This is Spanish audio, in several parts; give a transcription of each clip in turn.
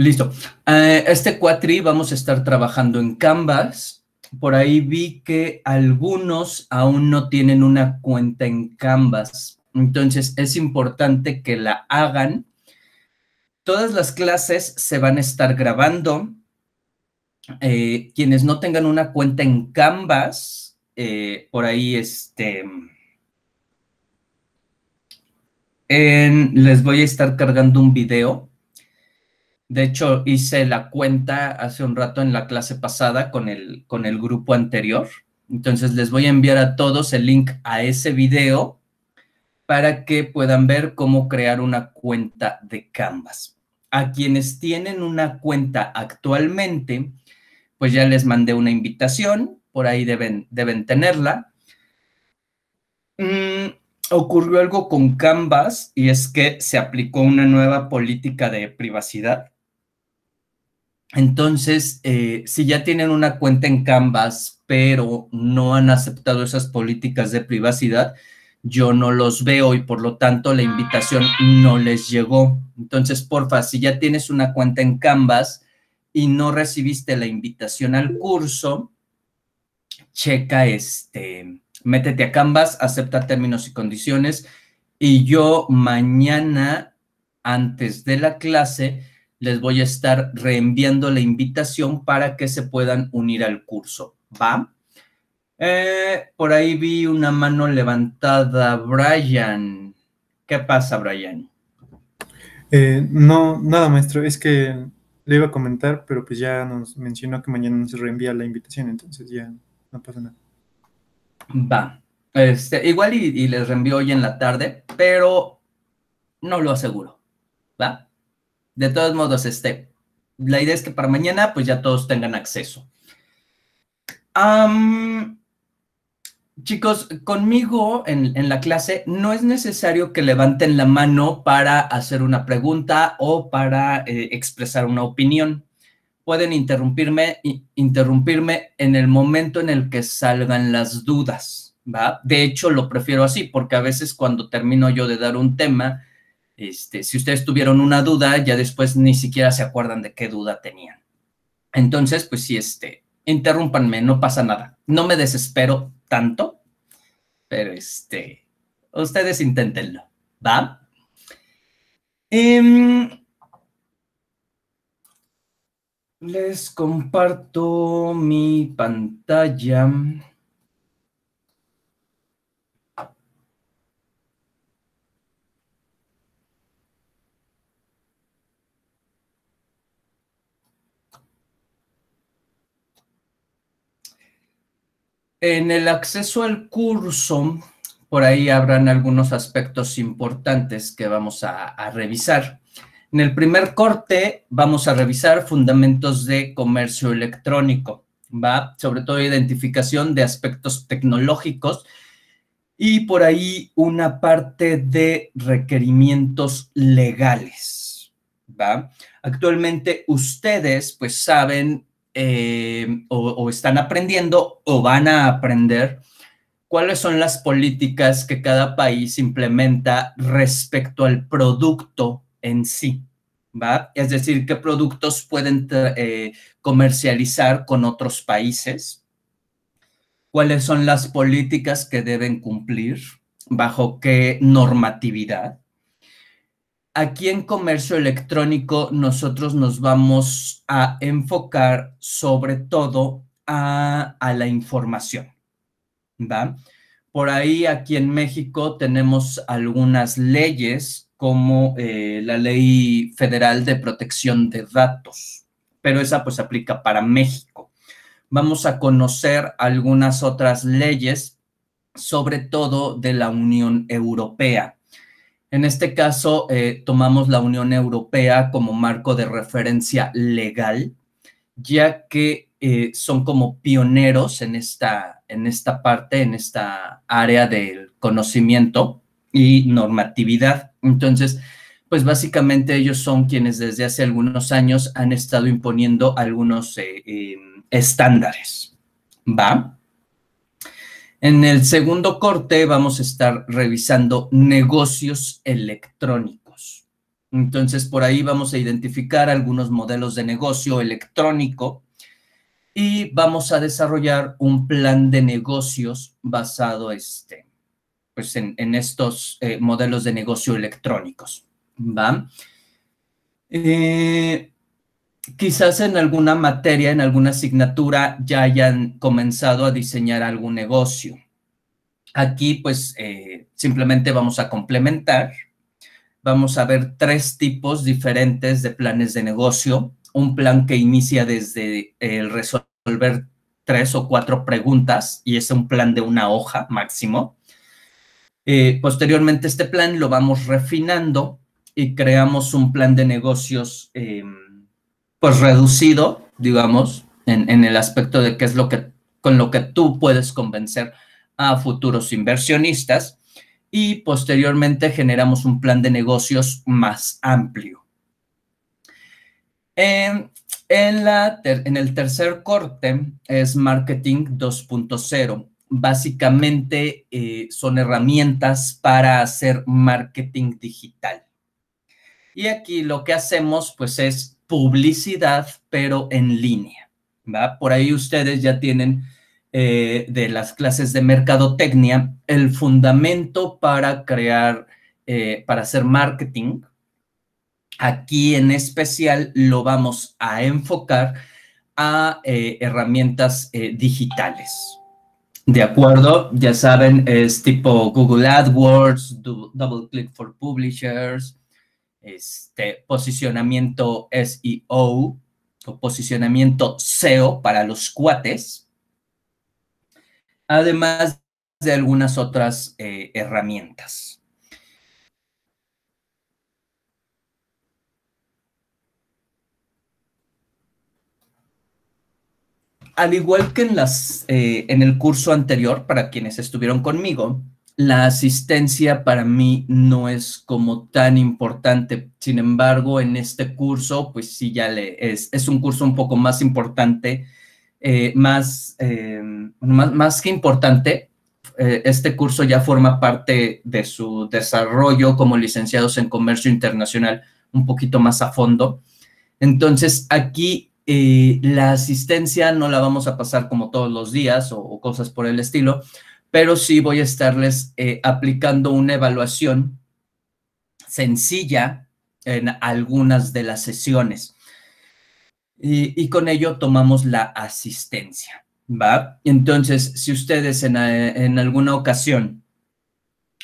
Listo. Eh, este cuatri vamos a estar trabajando en Canvas. Por ahí vi que algunos aún no tienen una cuenta en Canvas. Entonces es importante que la hagan. Todas las clases se van a estar grabando. Eh, quienes no tengan una cuenta en Canvas, eh, por ahí este, les voy a estar cargando un video de hecho, hice la cuenta hace un rato en la clase pasada con el, con el grupo anterior. Entonces, les voy a enviar a todos el link a ese video para que puedan ver cómo crear una cuenta de Canvas. A quienes tienen una cuenta actualmente, pues ya les mandé una invitación, por ahí deben, deben tenerla. Mm, ocurrió algo con Canvas y es que se aplicó una nueva política de privacidad entonces, eh, si ya tienen una cuenta en Canvas, pero no han aceptado esas políticas de privacidad, yo no los veo y por lo tanto la invitación no les llegó. Entonces, porfa, si ya tienes una cuenta en Canvas y no recibiste la invitación al curso, checa este, métete a Canvas, acepta términos y condiciones y yo mañana, antes de la clase, les voy a estar reenviando la invitación para que se puedan unir al curso, ¿va? Eh, por ahí vi una mano levantada, Brian. ¿Qué pasa, Brian? Eh, no, nada, maestro, es que le iba a comentar, pero pues ya nos mencionó que mañana nos reenvía la invitación, entonces ya no pasa nada. Va. Este, igual y, y les reenvío hoy en la tarde, pero no lo aseguro. ¿Va? De todos modos, este, la idea es que para mañana pues ya todos tengan acceso. chicos, conmigo en, la clase no es necesario que levanten la mano para hacer una pregunta o para eh, expresar una opinión. Pueden interrumpirme, interrumpirme en el momento en el que salgan las dudas. De hecho, lo prefiero así porque a veces cuando termino yo de dar un tema, este, si ustedes tuvieron una duda, ya después ni siquiera se acuerdan de qué duda tenían. Entonces, pues sí, este, interrúmpanme, no pasa nada. No me desespero tanto, pero este, ustedes inténtenlo, ¿va? Em, les comparto mi pantalla. En el acceso al curso, por ahí habrán algunos aspectos importantes que vamos a, revisar. En el primer corte vamos a revisar fundamentos de comercio electrónico, ¿va? Sobre todo identificación de aspectos tecnológicos y por ahí una parte de requerimientos legales, ¿va? Actualmente ustedes pues saben eh, o, están aprendiendo o van a aprender cuáles son las políticas que cada país implementa respecto al producto en sí, ¿va? Es decir, qué productos pueden eh, comercializar con otros países, cuáles son las políticas que deben cumplir, bajo qué normatividad, Aquí en comercio electrónico nosotros nos vamos a enfocar sobre todo a, la información, ¿va? Por ahí aquí en México tenemos algunas leyes como eh, la Ley Federal de Protección de Datos, pero esa pues aplica para México. Vamos a conocer algunas otras leyes, sobre todo de la Unión Europea. En este caso, eh, tomamos la Unión Europea como marco de referencia legal, ya que eh, son como pioneros en esta, en esta parte, en esta área del conocimiento y normatividad. Entonces, pues básicamente ellos son quienes desde hace algunos años han estado imponiendo algunos eh, em, estándares. ¿Va? En el segundo corte vamos a estar revisando negocios electrónicos. Entonces, por ahí vamos a identificar algunos modelos de negocio electrónico y vamos a desarrollar un plan de negocios basado este, pues en, estos eh, modelos de negocio electrónicos. ¿va? Eh, quizás en alguna materia, en alguna asignatura, ya hayan comenzado a diseñar algún negocio. Aquí, pues, eh, simplemente vamos a complementar. Vamos a ver tres tipos diferentes de planes de negocio. Un plan que inicia desde el resolver tres o cuatro preguntas y es un plan de una hoja máximo. Eh, posteriormente, este plan lo vamos refinando y creamos un plan de negocios em, pues reducido, digamos, en, el aspecto de qué es lo que con lo que tú puedes convencer a futuros inversionistas y posteriormente generamos un plan de negocios más amplio. En, en el tercer corte es Marketing 2.0. Básicamente eh, son herramientas para hacer marketing digital. Y aquí lo que hacemos pues es publicidad, pero en línea, ¿va? Por ahí ustedes ya tienen eh, de las clases de mercadotecnia el fundamento para crear, eh, para hacer marketing. Aquí en especial lo vamos a enfocar a eh, herramientas digitales. De acuerdo, ya saben, es tipo Google AdWords, Double Click for Publishers, este, posicionamiento SEO o posicionamiento SEO para los cuates, además de algunas otras eh, herramientas. Al igual que en, las, eh, en el curso anterior, para quienes estuvieron conmigo, la asistencia para mí no es como tan importante. Sin embargo, en este curso, pues sí, ya le es, es un curso un poco más importante, eh, más, eh, más, más, que importante. Eh, este curso ya forma parte de su desarrollo como licenciados en comercio internacional un poquito más a fondo. Entonces, aquí la asistencia no la vamos a pasar como todos los días o cosas por el estilo, pero sí voy a estarles eh, aplicando una evaluación sencilla en algunas de las sesiones. Y, con ello tomamos la asistencia, ¿va? Entonces, si ustedes en, alguna ocasión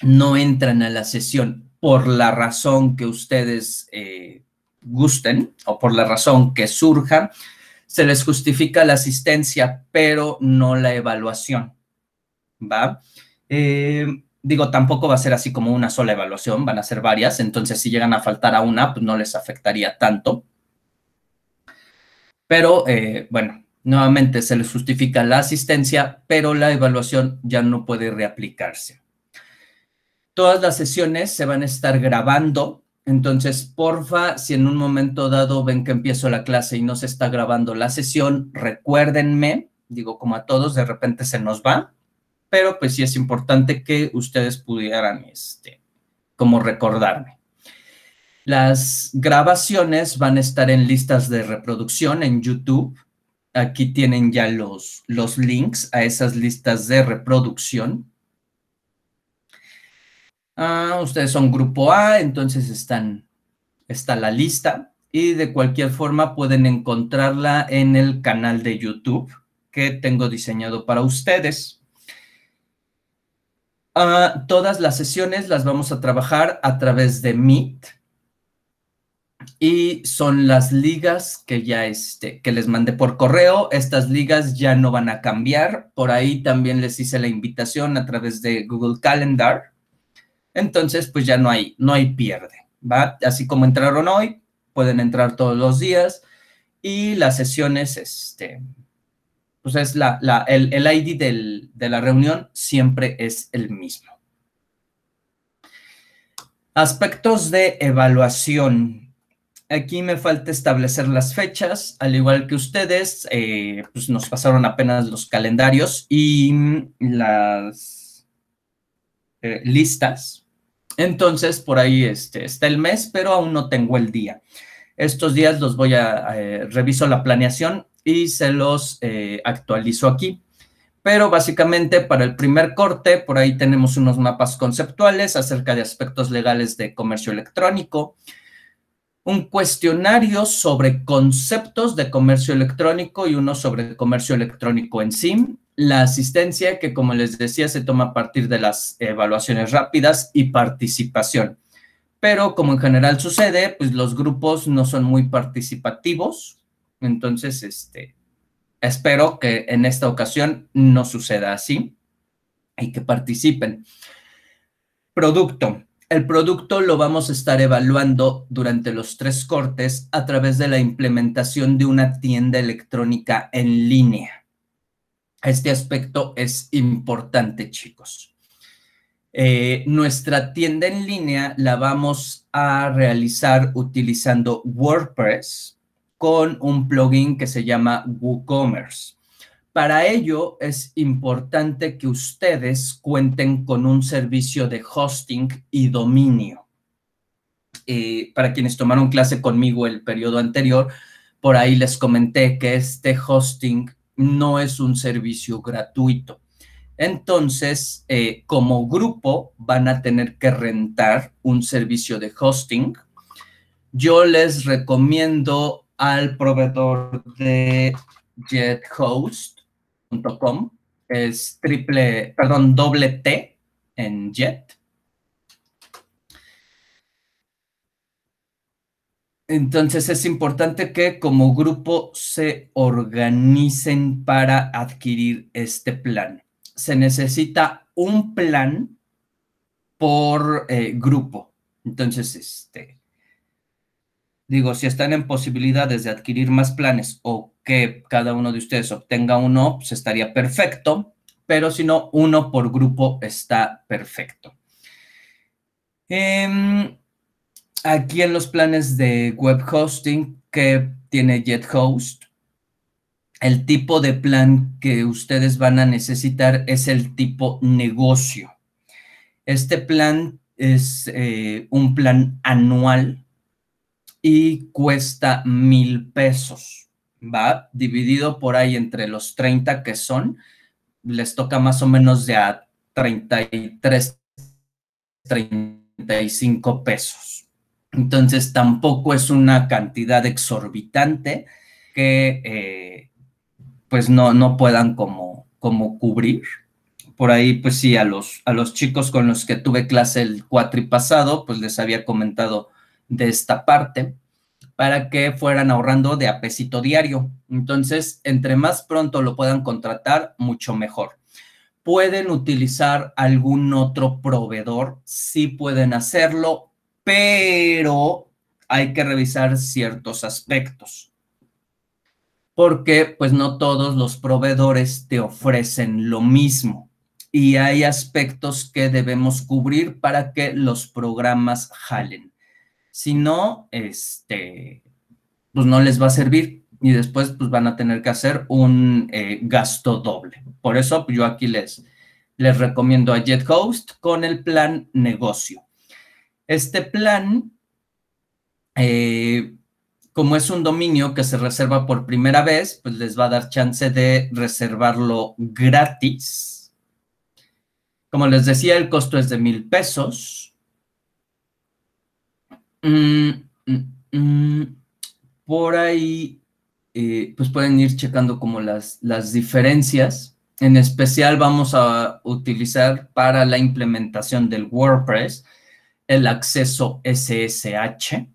no entran a la sesión por la razón que ustedes eh, gusten o por la razón que surja, se les justifica la asistencia, pero no la evaluación. ¿Va? Eh, digo, tampoco va a ser así como una sola evaluación, van a ser varias, entonces si llegan a faltar a una, pues no les afectaría tanto. Pero eh, bueno, nuevamente se les justifica la asistencia, pero la evaluación ya no puede reaplicarse. Todas las sesiones se van a estar grabando, entonces porfa, si en un momento dado ven que empiezo la clase y no se está grabando la sesión, recuérdenme, digo como a todos, de repente se nos va, pero pues sí es importante que ustedes pudieran, este, como recordarme. Las grabaciones van a estar en listas de reproducción en YouTube. Aquí tienen ya los, los links a esas listas de reproducción. Ah, ustedes son grupo A, entonces están, está la lista y de cualquier forma pueden encontrarla en el canal de YouTube que tengo diseñado para ustedes. Ah, todas las sesiones las vamos a trabajar a través de Meet y son las ligas que ya este, que les mandé por correo. Estas ligas ya no van a cambiar. Por ahí también les hice la invitación a través de Google Calendar. Entonces, pues ya no hay, no hay pierde, ¿va? Así como entraron hoy, pueden entrar todos los días y las sesiones, este, pues es la, el, ID de la reunión siempre es el mismo. Aspectos de evaluación. Aquí me falta establecer las fechas, al igual que ustedes, eh, pues nos pasaron apenas los calendarios y las eh, listas. Entonces, por ahí este, está el mes, pero aún no tengo el día. Estos días los voy a, eh, reviso la planeación y se los eh, actualizo aquí. Pero básicamente para el primer corte, por ahí tenemos unos mapas conceptuales acerca de aspectos legales de comercio electrónico, un cuestionario sobre conceptos de comercio electrónico y uno sobre comercio electrónico en sí, la asistencia que como les decía se toma a partir de las evaluaciones rápidas y participación. Pero como en general sucede, pues los grupos no son muy participativos, entonces este, espero que en esta ocasión no suceda así y que participen. Producto. El producto lo vamos a estar evaluando durante los tres cortes a través de la implementación de una tienda electrónica en línea. Este aspecto es importante, chicos. Eh, nuestra tienda en línea la vamos a realizar utilizando WordPress con un plugin que se llama WooCommerce. Para ello es importante que ustedes cuenten con un servicio de hosting y dominio. Eh, para quienes tomaron clase conmigo el periodo anterior, por ahí les comenté que este hosting no es un servicio gratuito. Entonces, eh, como grupo van a tener que rentar un servicio de hosting. Yo les recomiendo al proveedor de JetHost es triple, perdón, doble T en Jet. Entonces es importante que como grupo se organicen para adquirir este plan. Se necesita un plan por eh, grupo. Entonces, este, digo, si están en posibilidades de adquirir más planes o que cada uno de ustedes obtenga uno, pues estaría perfecto, pero si no, uno por grupo está perfecto. Em, aquí en los planes de web hosting que tiene JetHost, el tipo de plan que ustedes van a necesitar es el tipo negocio. Este plan es eh, un plan anual y cuesta mil pesos va dividido por ahí entre los 30 que son, les toca más o menos de a 33, 35 pesos. Entonces tampoco es una cantidad exorbitante que eh, pues no, no puedan como, como cubrir. Por ahí, pues sí, a los, a los chicos con los que tuve clase el cuatri pasado, pues les había comentado de esta parte para que fueran ahorrando de a diario. Entonces, entre más pronto lo puedan contratar, mucho mejor. Pueden utilizar algún otro proveedor, sí pueden hacerlo, pero hay que revisar ciertos aspectos. Porque pues no todos los proveedores te ofrecen lo mismo y hay aspectos que debemos cubrir para que los programas jalen. Si no, este, pues no les va a servir y después pues van a tener que hacer un eh, gasto doble. Por eso pues, yo aquí les, les recomiendo a JetHost con el plan negocio. Este plan, eh, como es un dominio que se reserva por primera vez, pues les va a dar chance de reservarlo gratis. Como les decía, el costo es de mil pesos. Mm, mm, mm. por ahí, eh, pues pueden ir checando como las, las diferencias. En especial vamos a utilizar para la implementación del WordPress el acceso SSH.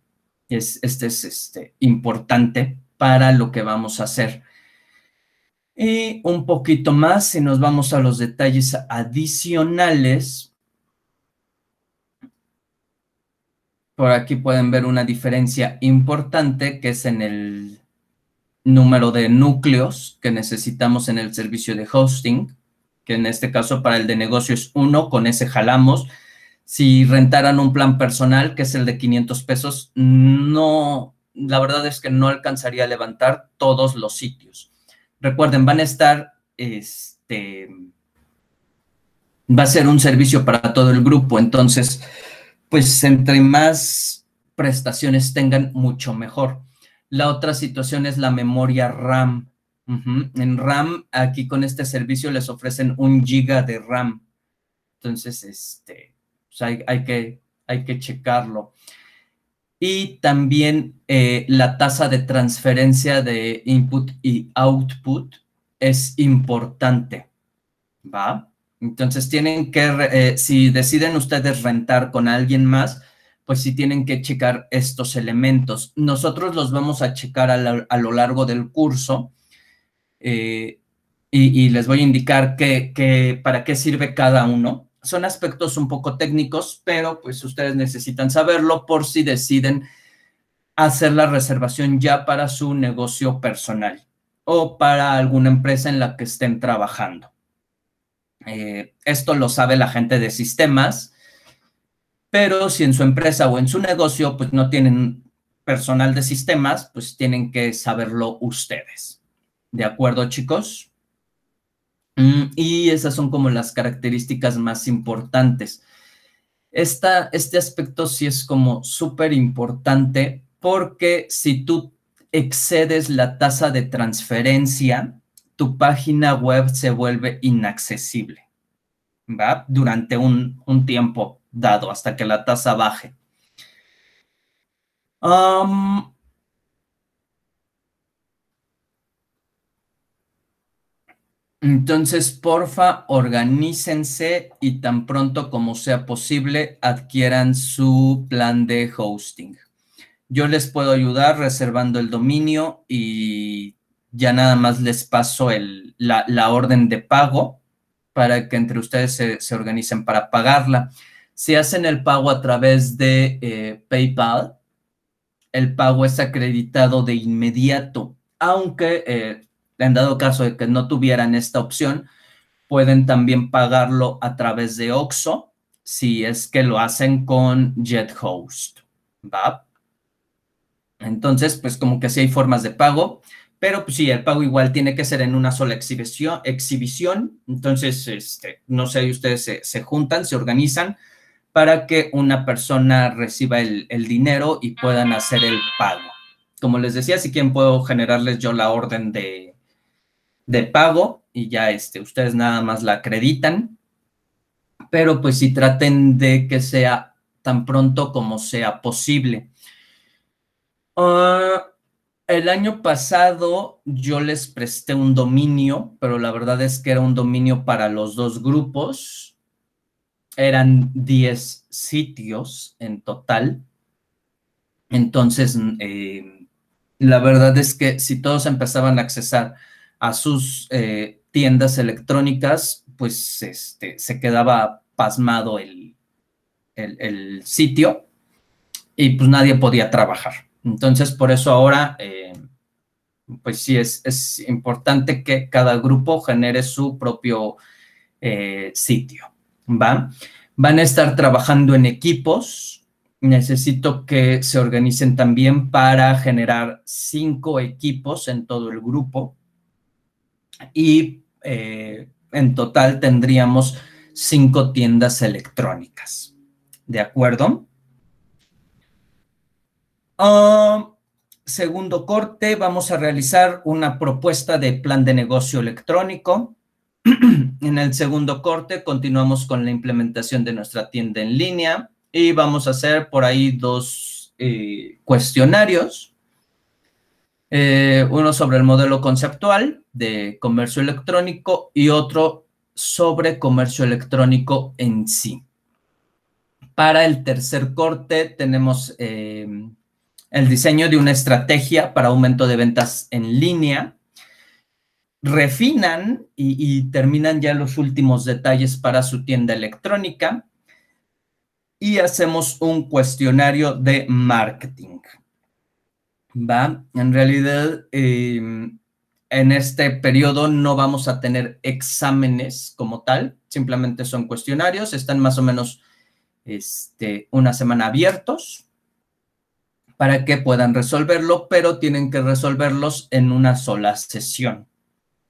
Es, este es este, importante para lo que vamos a hacer. Y un poquito más, si nos vamos a los detalles adicionales, Por aquí pueden ver una diferencia importante que es en el número de núcleos que necesitamos en el servicio de hosting, que en este caso para el de negocio es uno, con ese jalamos. Si rentaran un plan personal, que es el de 500 pesos, no, la verdad es que no alcanzaría a levantar todos los sitios. Recuerden, van a estar, este, va a ser un servicio para todo el grupo, entonces pues entre más prestaciones tengan, mucho mejor. La otra situación es la memoria RAM. En RAM, aquí con este servicio les ofrecen un giga de RAM. Entonces, este, pues hay, que, hay que checarlo. Y también eh, la tasa de transferencia de input y output es importante. ¿Va? Entonces tienen que, eh, si deciden ustedes rentar con alguien más, pues sí tienen que checar estos elementos. Nosotros los vamos a checar a, lo largo del curso eh, y, les voy a indicar que, para qué sirve cada uno. Son aspectos un poco técnicos, pero pues ustedes necesitan saberlo por si deciden hacer la reservación ya para su negocio personal o para alguna empresa en la que estén trabajando. Eh, esto lo sabe la gente de sistemas pero si en su empresa o en su negocio pues no tienen personal de sistemas, pues tienen que saberlo ustedes. ¿De acuerdo, chicos? Mm, y esas son como las características más importantes. este aspecto sí es como súper importante porque si tú excedes la tasa de transferencia, tu página web se vuelve inaccesible. Durante un, un tiempo dado hasta que la tasa baje. entonces, porfa, organícense y tan pronto como sea posible adquieran su plan de hosting. Yo les puedo ayudar reservando el dominio y ya nada más les paso la, orden de pago para que entre ustedes se, se organicen para pagarla. Si hacen el pago a través de eh, PayPal, el pago es acreditado de inmediato, aunque eh, en dado caso de que no tuvieran esta opción, pueden también pagarlo a través de OXO si es que lo hacen con JetHost, ¿va? Entonces, pues como que sí hay formas de pago, pero pues sí, el pago igual tiene que ser en una sola exhibición, exhibición. entonces, este, no sé, ustedes se, se juntan, se organizan, para que una persona reciba el, dinero y puedan hacer el pago. Como les decía, si quieren puedo generarles yo la orden de, pago y ya este, ustedes nada más la acreditan. Pero pues si traten de que sea tan pronto como sea posible. Ah, el año pasado yo les presté un dominio, pero la verdad es que era un dominio para los dos grupos eran 10 sitios en total. Entonces, eh, la verdad es que si todos empezaban a accesar a sus eh, tiendas electrónicas, pues este, se quedaba pasmado el, el, sitio y pues nadie podía trabajar. Entonces, por eso ahora, eh, pues sí, es, es, importante que cada grupo genere su propio sitio. Van a estar trabajando en equipos. Necesito que se organicen también para generar cinco equipos en todo el grupo. Y eh, en total tendríamos cinco tiendas electrónicas. ¿De acuerdo? Ah, segundo corte, vamos a realizar una propuesta de plan de negocio electrónico. en el segundo corte continuamos con la implementación de nuestra tienda en línea y vamos a hacer por ahí dos eh, cuestionarios. Eh, uno sobre el modelo conceptual de comercio electrónico y otro sobre comercio electrónico en sí. Para el tercer corte tenemos eh, el diseño de una estrategia para aumento de ventas en línea refinan y, terminan ya los últimos detalles para su tienda electrónica y hacemos un cuestionario de marketing. ¿Va? En realidad, em, en este periodo no vamos a tener exámenes como tal, simplemente son cuestionarios, están más o menos este, una semana abiertos para que puedan resolverlo, pero tienen que resolverlos en una sola sesión.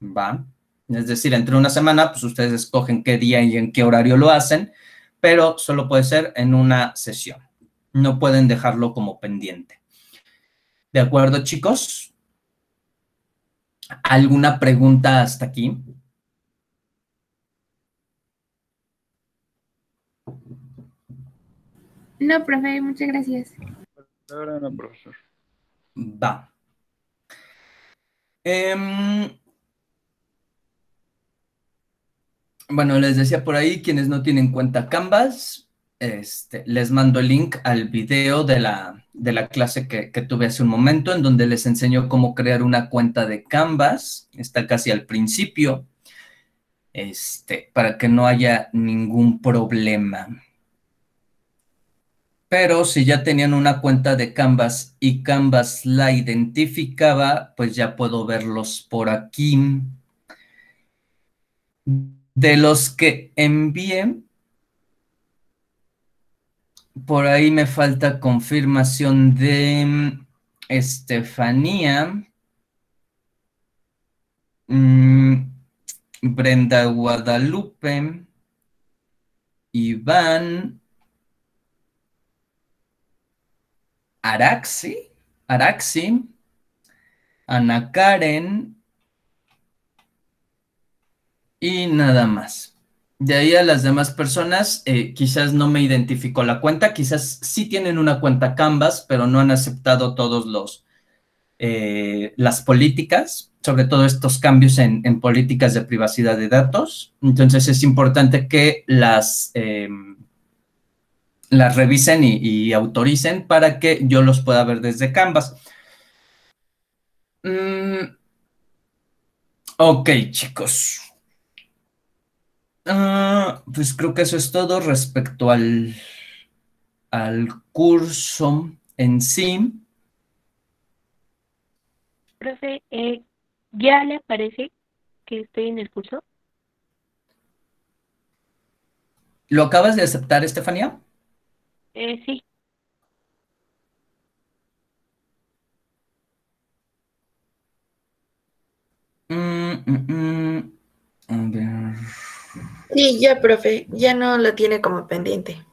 ¿va? Es decir, entre una semana, pues ustedes escogen qué día y en qué horario lo hacen pero solo puede ser en una sesión. No pueden dejarlo como pendiente. ¿De acuerdo, chicos? ¿Alguna pregunta hasta aquí? No, profe, muchas gracias. No. Va. Em, bueno, les decía por ahí, quienes no tienen cuenta Canvas, este, les mando el link al video de la, de la clase que, tuve hace un momento, en donde les enseño cómo crear una cuenta de Canvas. Está casi al principio, este, para que no haya ningún problema. Pero si ya tenían una cuenta de Canvas y Canvas la identificaba, pues ya puedo verlos por aquí. De los que envié, por ahí me falta confirmación de mm, Estefanía. Mm, Brenda Guadalupe. Iván. Araxi. Araxi. Ana Karen. Y nada más. De ahí a las demás personas, eh, quizás no me identificó la cuenta, quizás sí tienen una cuenta Canvas, pero no han aceptado todos los eh, las políticas, sobre todo estos cambios en, políticas de privacidad de datos. Entonces es importante que las, em, las revisen y, autoricen para que yo los pueda ver desde Canvas. Mm, ok, chicos. Ah, pues creo que eso es todo respecto al, al curso en sí. Profe, eh, ¿ya le parece que estoy en el curso? ¿Lo acabas de aceptar, Estefanía? Eh, sí. Mm, mm, mm. A ver. Sí, ya, profe, ya no lo tiene como pendiente.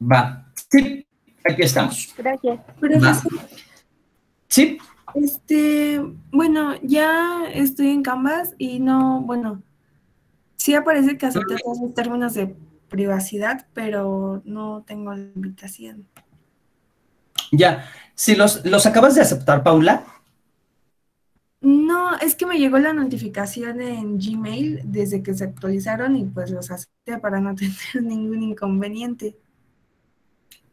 Va. Sí, aquí estamos. Gracias. Sí. Este, bueno, ya estoy en Canvas y no, bueno, sí aparece que acepté todos los términos de privacidad, pero no tengo la invitación. Ya, si los, los acabas de aceptar, Paula, no, es que me llegó la notificación en Gmail desde que se actualizaron y pues los acepté para no tener ningún inconveniente.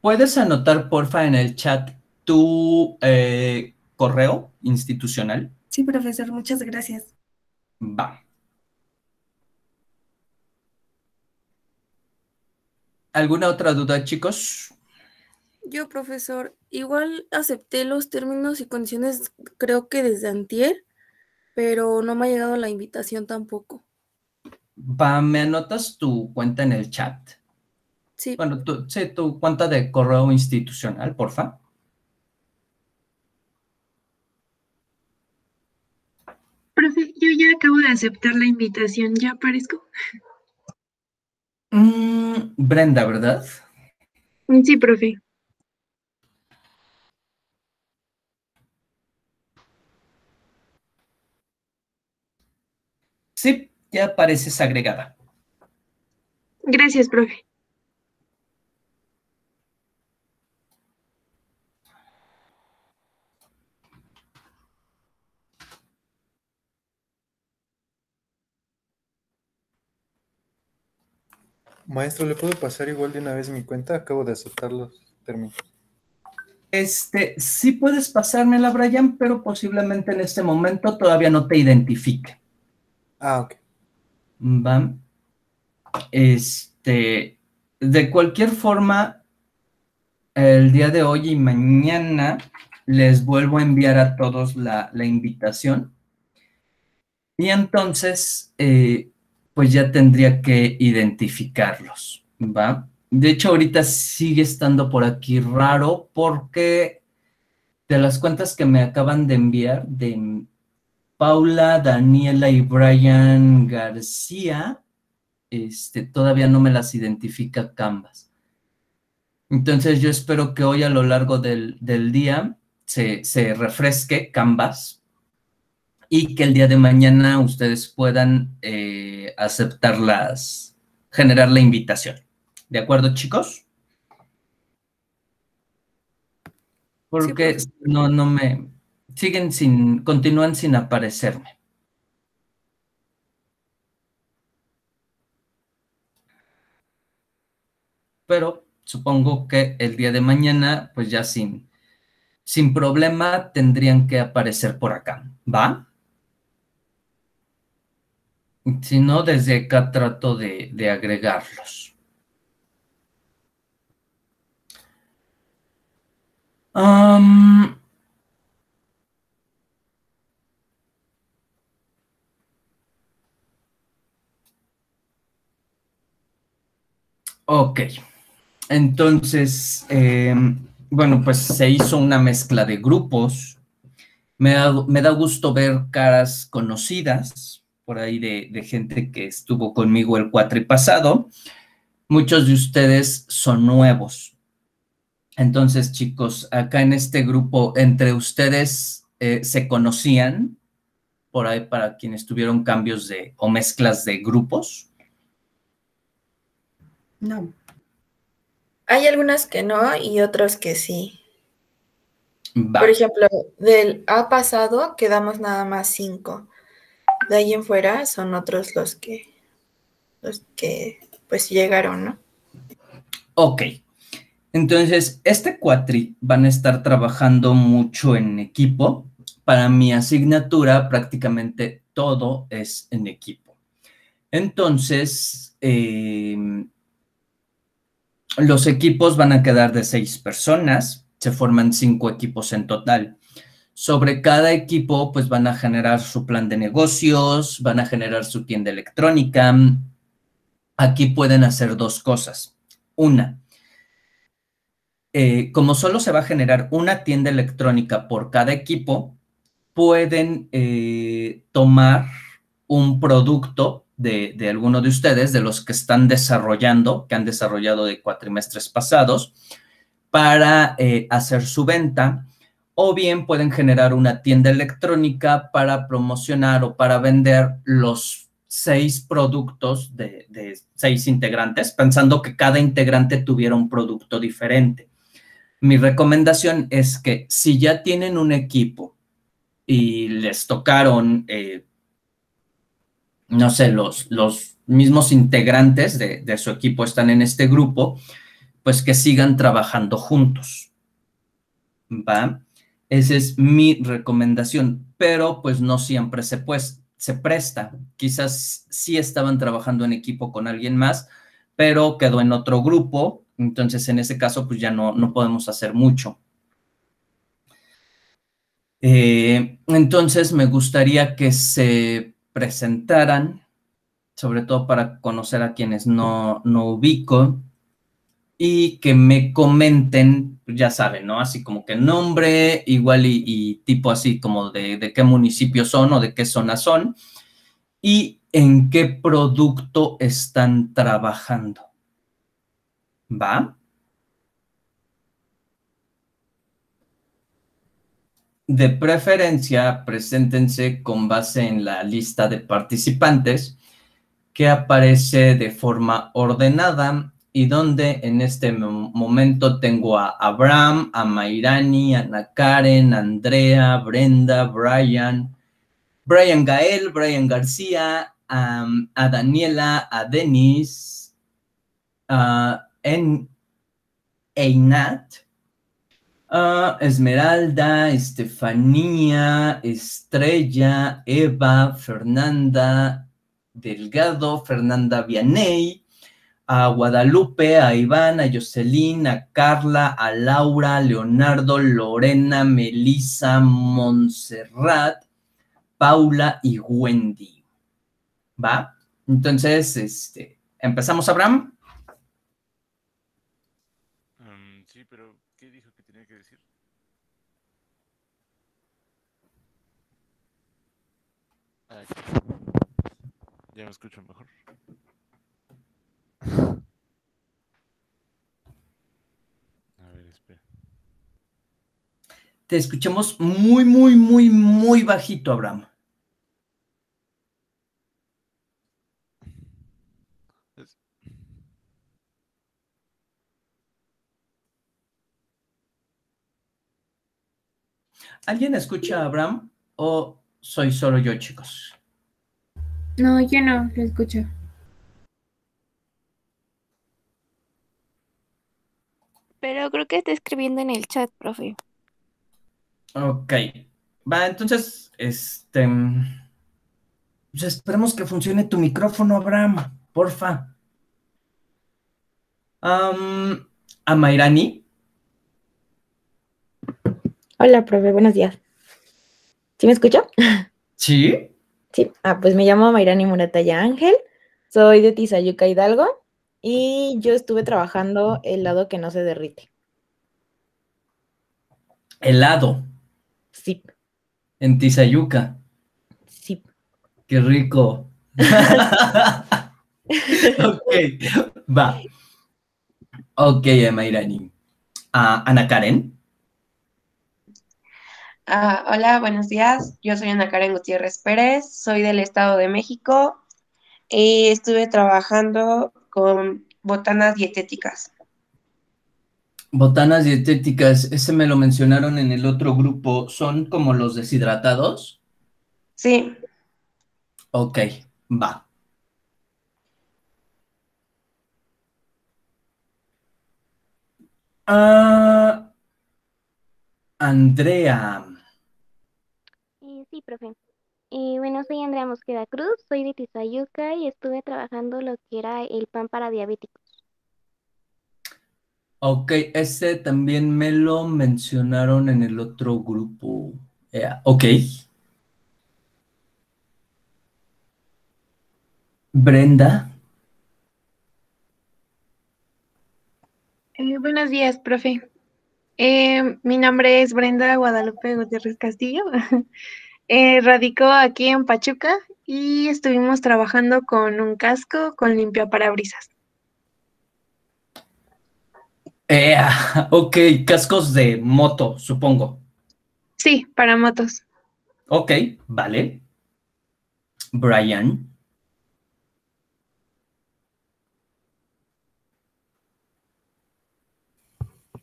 ¿Puedes anotar, porfa, en el chat tu eh, correo institucional? Sí, profesor, muchas gracias. Va. ¿Alguna otra duda, chicos? Yo, profesor, igual acepté los términos y condiciones, creo que desde antier, pero no me ha llegado la invitación tampoco. Va, ¿me anotas tu cuenta en el chat? Sí. Bueno, tu, sí, tu cuenta de correo institucional, porfa. Profe, yo ya acabo de aceptar la invitación, ¿ya aparezco? Mm, Brenda, ¿verdad? Sí, profe. Sí, ya apareces agregada. Gracias, profe. Maestro, ¿le puedo pasar igual de una vez mi cuenta? Acabo de aceptar los términos. Este, sí puedes pasármela, Brian, pero posiblemente en este momento todavía no te identifique. Ah, ok. Va. Este, de cualquier forma, el día de hoy y mañana les vuelvo a enviar a todos la, invitación. Y entonces, eh, pues ya tendría que identificarlos, ¿va? De hecho, ahorita sigue estando por aquí raro porque de las cuentas que me acaban de enviar de Paula, Daniela y Brian García. este, todavía no me las identifica Canvas. Entonces yo espero que hoy a lo largo del, día se, refresque Canvas y que el día de mañana ustedes puedan eh, aceptarlas, generar la invitación. ¿De acuerdo, chicos? Porque no, no me, siguen sin, continúan sin aparecerme. Pero supongo que el día de mañana, pues ya sin, sin problema, tendrían que aparecer por acá, ¿va? Si no, desde acá trato de, de agregarlos. ok. Entonces, em, bueno, pues se hizo una mezcla de grupos. Me da, me da gusto ver caras conocidas por ahí de, de gente que estuvo conmigo el cuatri pasado. Muchos de ustedes son nuevos. Entonces, chicos, acá en este grupo, entre ustedes eh, se conocían por ahí para quienes tuvieron cambios de o mezclas de grupos. No. Hay algunas que no y otros que sí. Por ejemplo, del A pasado quedamos nada más cinco. De ahí en fuera son otros los que los que pues llegaron, ¿no? Ok. Entonces, este cuatri van a estar trabajando mucho en equipo. Para mi asignatura, prácticamente todo es en equipo. Entonces, eh, los equipos van a quedar de seis personas, se forman cinco equipos en total. Sobre cada equipo, pues van a generar su plan de negocios, van a generar su tienda electrónica. Aquí pueden hacer dos cosas. Una, eh, como solo se va a generar una tienda electrónica por cada equipo, pueden eh, tomar un producto de, alguno de ustedes, de los que están desarrollando, que han desarrollado de cuatrimestres pasados, para eh, hacer su venta, o bien pueden generar una tienda electrónica para promocionar o para vender los seis productos de, de seis integrantes, pensando que cada integrante tuviera un producto diferente. Mi recomendación es que si ya tienen un equipo y les tocaron eh, no sé, los, los mismos integrantes de, su equipo están en este grupo, pues que sigan trabajando juntos. ¿Va? Esa es mi recomendación, pero pues no siempre se, pues, se presta. Quizás sí estaban trabajando en equipo con alguien más, pero quedó en otro grupo, entonces en ese caso pues ya no, no podemos hacer mucho. Eh, entonces me gustaría que se presentaran, sobre todo para conocer a quienes no, no ubico, y que me comenten, ya saben, ¿no? Así como que nombre, igual y, tipo así como de, de, qué municipio son o de qué zona son, y en qué producto están trabajando. ¿Va? De preferencia, preséntense con base en la lista de participantes que aparece de forma ordenada y donde en este momento tengo a Abraham, a Mairani, a Ana Karen, a Andrea, Brenda, Brian, Brian Gael, Brian García, a Daniela, a Denis, a Einat, Ah, Esmeralda, Estefanía, Estrella, Eva, Fernanda Delgado, Fernanda Vianey, a Guadalupe, a Iván, a Jocelyn, a Carla, a Laura, Leonardo, Lorena, Melissa, Montserrat, Paula y Wendy. ¿Va? Entonces, este, empezamos, Abraham. Ya me escucho mejor. Te escuchamos muy, muy, muy, muy bajito, Abraham. ¿Alguien escucha a Abraham o soy solo yo, chicos? No, yo no lo escucho. Pero creo que está escribiendo en el chat, profe. Ok. Va, entonces, este. Pues esperemos que funcione tu micrófono, Abraham, porfa. Um, a Mairani. Hola, profe, buenos días. ¿Sí me escuchó? Sí. Sí. Ah, pues me llamo Mayrani Murataya Ángel, soy de Tizayuca Hidalgo y yo estuve trabajando helado que no se derrite. Helado. Sí. En Tizayuca. Sí. Qué rico. ok, va. Ok, Mayrani. Ah, Ana Karen. Ah, hola, buenos días. Yo soy Ana Karen Gutiérrez Pérez, soy del Estado de México y estuve trabajando con botanas dietéticas. Botanas dietéticas, ese me lo mencionaron en el otro grupo, ¿son como los deshidratados? Sí. Ok, va. Ah, Andrea. Eh, sí, profe. Eh, bueno, soy Andrea Mosqueda Cruz, soy de Tizayuca y estuve trabajando lo que era el pan para diabéticos. Ok, ese también me lo mencionaron en el otro grupo. Eh, ok. Brenda. Eh, buenos días, profe. Eh, mi nombre es Brenda Guadalupe Gutiérrez Castillo. Eh, radico aquí en Pachuca y estuvimos trabajando con un casco con limpia parabrisas. Eh, ok, cascos de moto, supongo. Sí, para motos. Ok, vale. Brian.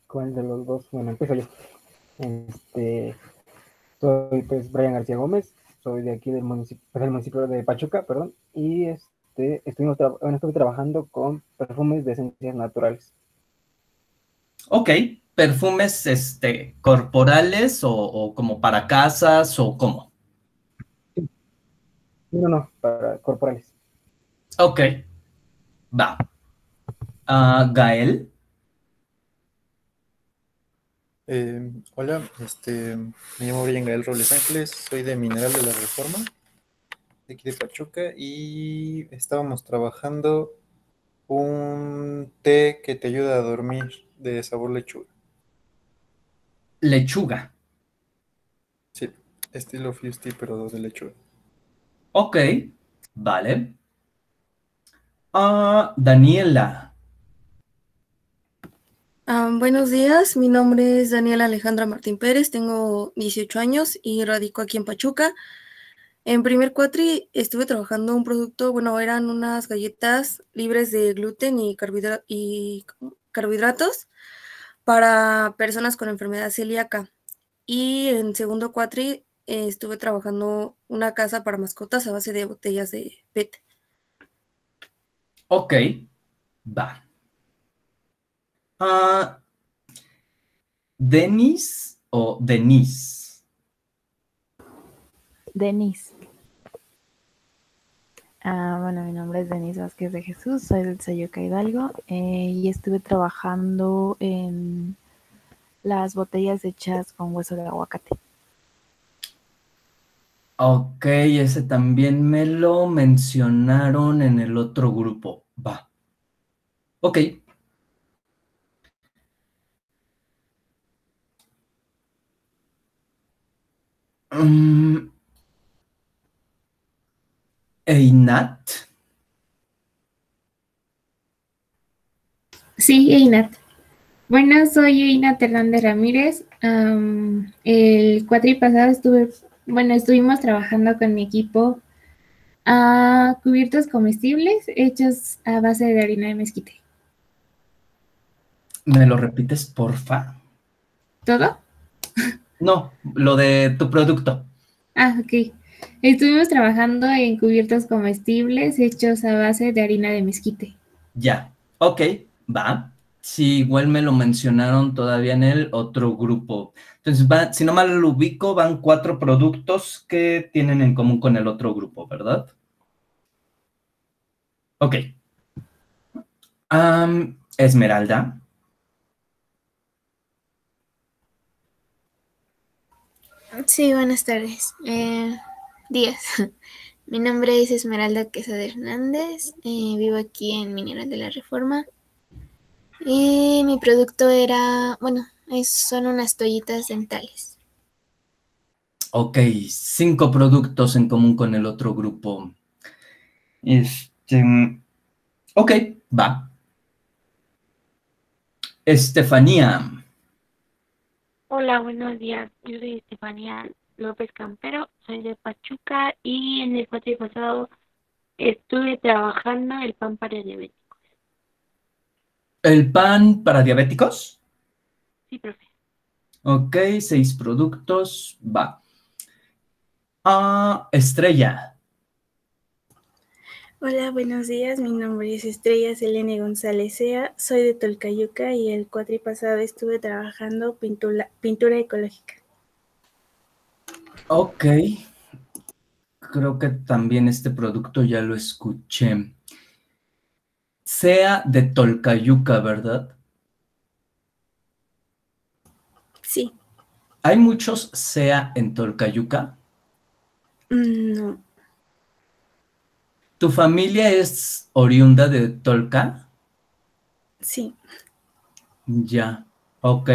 ¿Cuál de los dos? Bueno, empiezo yo. Este, soy pues Brian García Gómez, soy de aquí del municipio, pues, del municipio de Pachuca, perdón, y este, estuvimos tra- bueno, estuve trabajando con perfumes de esencias naturales. Ok, perfumes este, corporales o, o como para casas o cómo. No, no, para corporales. Ok, va. Ah, Gael. Eh, hola, este, me llamo Brian Gael Robles Ángeles, soy de Mineral de la Reforma, de aquí de Pachuca, y estábamos trabajando un té que te ayuda a dormir de sabor lechuga. Lechuga. Sí, estilo Fuse Tea, pero de lechuga. Ok, vale. Ah, Daniela. Ah, buenos días, mi nombre es Daniela Alejandra Martín Pérez, tengo 18 años y radico aquí en Pachuca. En primer cuatri estuve trabajando un producto, bueno, eran unas galletas libres de gluten y, carbohidra- y carbohidratos para personas con enfermedad celíaca. Y en segundo cuatri eh, estuve trabajando una casa para mascotas a base de botellas de PET. Ok, va. Ah, ¿Denis o Denise? Denis. Ah, bueno, mi nombre es Denise Vázquez de Jesús, soy del Sayuca Hidalgo eh, y estuve trabajando en las botellas hechas con hueso de aguacate. Ok, ese también me lo mencionaron en el otro grupo. Va. Ok. Mm. Einat. Sí, Einat. Bueno, soy Ina Hernández Ramírez. el cuatri pasado estuve, bueno, estuvimos trabajando con mi equipo a cubiertos comestibles hechos a base de harina de mezquite. ¿Me lo repites, porfa? ¿Todo? No, lo de tu producto. Ah, ok. Estuvimos trabajando en cubiertos comestibles hechos a base de harina de mezquite. Ya, ok, va. Sí, igual me lo mencionaron todavía en el otro grupo. Entonces, va, si no mal lo ubico, van cuatro productos que tienen en común con el otro grupo, ¿verdad? Ok. Esmeralda. Sí, buenas tardes. Eh, días. Mi nombre es Esmeralda Quesada Hernández. Eh, vivo aquí en Mineral de la Reforma. Y mi producto era, bueno, son unas toallitas dentales. Ok, cinco productos en común con el otro grupo. Este, ok, va. Estefanía. Hola, buenos días. Yo soy Estefanía López Campero, soy de Pachuca y en el cuatro pasado estuve trabajando el pan para diabéticos. ¿El pan para diabéticos? Sí, profe. Ok, seis productos, va. Ah, Estrella. Hola, buenos días. Mi nombre es Estrella Selene González Sea. Soy de Tolcayuca y el cuatri pasado estuve trabajando pintura, pintura ecológica. Ok. Creo que también este producto ya lo escuché. Sea de Tolcayuca, ¿verdad? Sí. ¿Hay muchos SEA en Tolcayuca? Mm, no. ¿Tu familia es oriunda de Tolca? Sí. Ya, ok.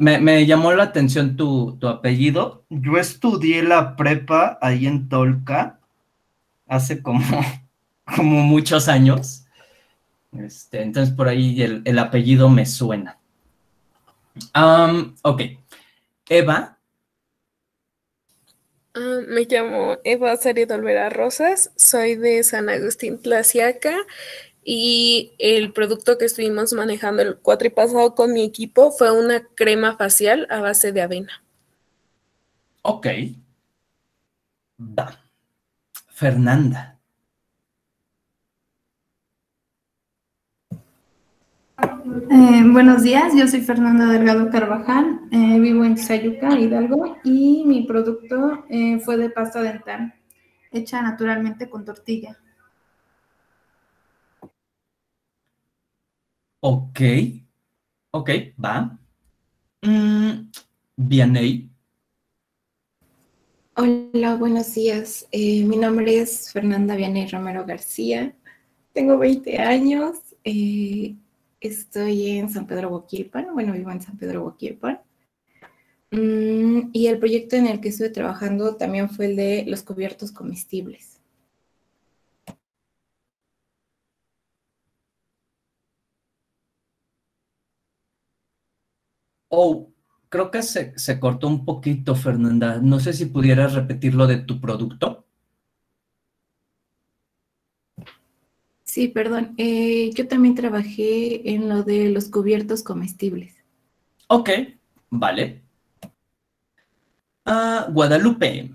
me, llamó la atención tu, apellido. Yo estudié la prepa ahí en Tolca hace como, como muchos años. Este, entonces por ahí el, apellido me suena. ok. Eva. Ah, me llamo Eva Sarid Olvera Rosas, soy de San Agustín Tlaciaca y el producto que estuvimos manejando el cuatro y pasado con mi equipo fue una crema facial a base de avena. Ok. Fernanda. Eh, buenos días, yo soy Fernanda Delgado Carvajal, eh, vivo en Sayuca, Hidalgo, y mi producto eh, fue de pasta dental, hecha naturalmente con tortilla. Ok, ok, va. Mm, Vianey. Hola, buenos días. mi nombre es Fernanda Vianey Romero García. Tengo 20 años. Estoy en San Pedro Boquilpan, bueno, vivo en San Pedro Boquilpan. Mm, y el proyecto en el que estuve trabajando también fue el de los cubiertos comestibles. Oh, creo que se, se cortó un poquito, Fernanda. No sé si pudieras repetir lo de tu producto. Sí, perdón. Eh, yo también trabajé en lo de los cubiertos comestibles. Ok, vale. Ah, Guadalupe.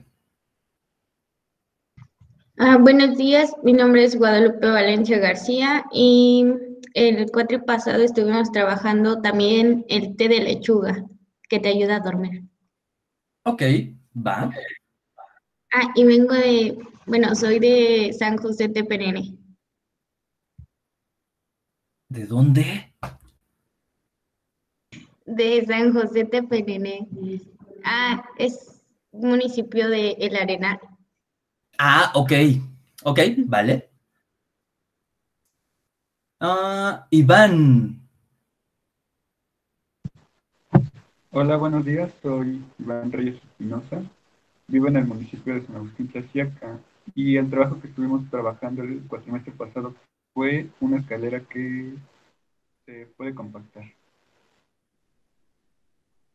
Ah, buenos días, mi nombre es Guadalupe Valencia García y el cuatro pasado estuvimos trabajando también el té de lechuga que te ayuda a dormir. Ok, va. Ah, y vengo de, bueno, soy de San José de Perene. ¿De dónde? De San José Tepenené. Ah, es municipio de El Arenal. Ah, ok. Ok, vale. Ah, Iván. Hola, buenos días. Soy Iván Reyes Espinosa. Vivo en el municipio de San Agustín Tlaxiaca y el trabajo que estuvimos trabajando el cuatrimestre pasado fue una escalera que se puede compactar.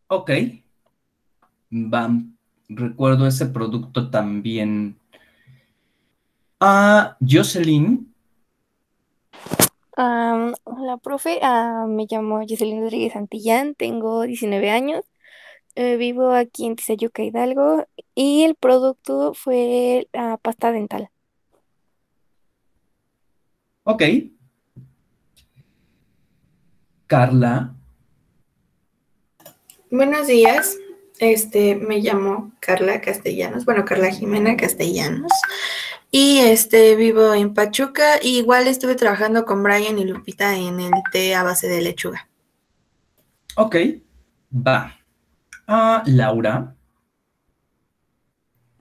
Ok. Va. Recuerdo ese producto también. Ah, Jocelyn. hola, profe. Ah, me llamo Jocelyn Rodríguez Santillán, tengo 19 años. Eh, vivo aquí en Tizayuca, Hidalgo, y el producto fue la pasta dental. Ok. Carla. Buenos días. Este, me llamo Carla Castellanos, bueno, Carla Jimena Castellanos. Y este, vivo en Pachuca. Y igual estuve trabajando con Brian y Lupita en el té a base de lechuga. Ok, va. Ah, Laura.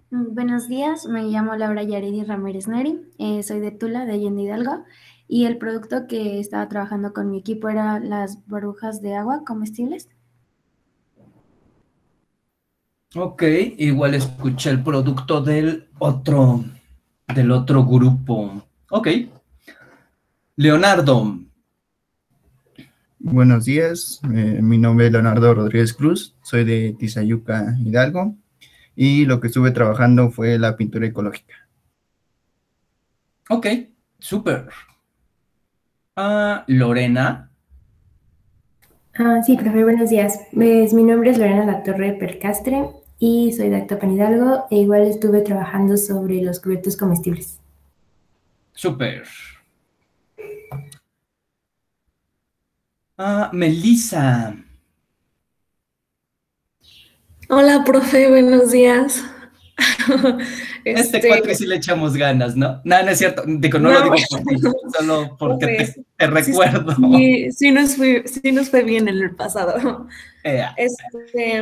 Mm, Buenos días, me llamo Laura Yaredi Ramírez Neri, eh, soy de Tula, de Allende Hidalgo, y el producto que estaba trabajando con mi equipo era las burbujas de agua comestibles. Ok, igual escuché el producto del otro, del otro grupo. Ok. Leonardo. Buenos días, eh, mi nombre es Leonardo Rodríguez Cruz, soy de Tizayuca, Hidalgo, y lo que estuve trabajando fue la pintura ecológica. Ok, súper. Ah, Lorena. Ah, sí, profe, buenos días. Pues, mi nombre es Lorena La Torre Percastre y soy de Actopan Hidalgo e igual estuve trabajando sobre los cubiertos comestibles. Súper. Ah, Melissa. Hola, profe, buenos días. Este, Este, cuatro sí le echamos ganas, ¿no? No, no es cierto. Digo, no, lo digo por ti, solo porque te, Pues, te recuerdo. Sí, sí nos fue, sí nos fue bien en el pasado. Ea. Este,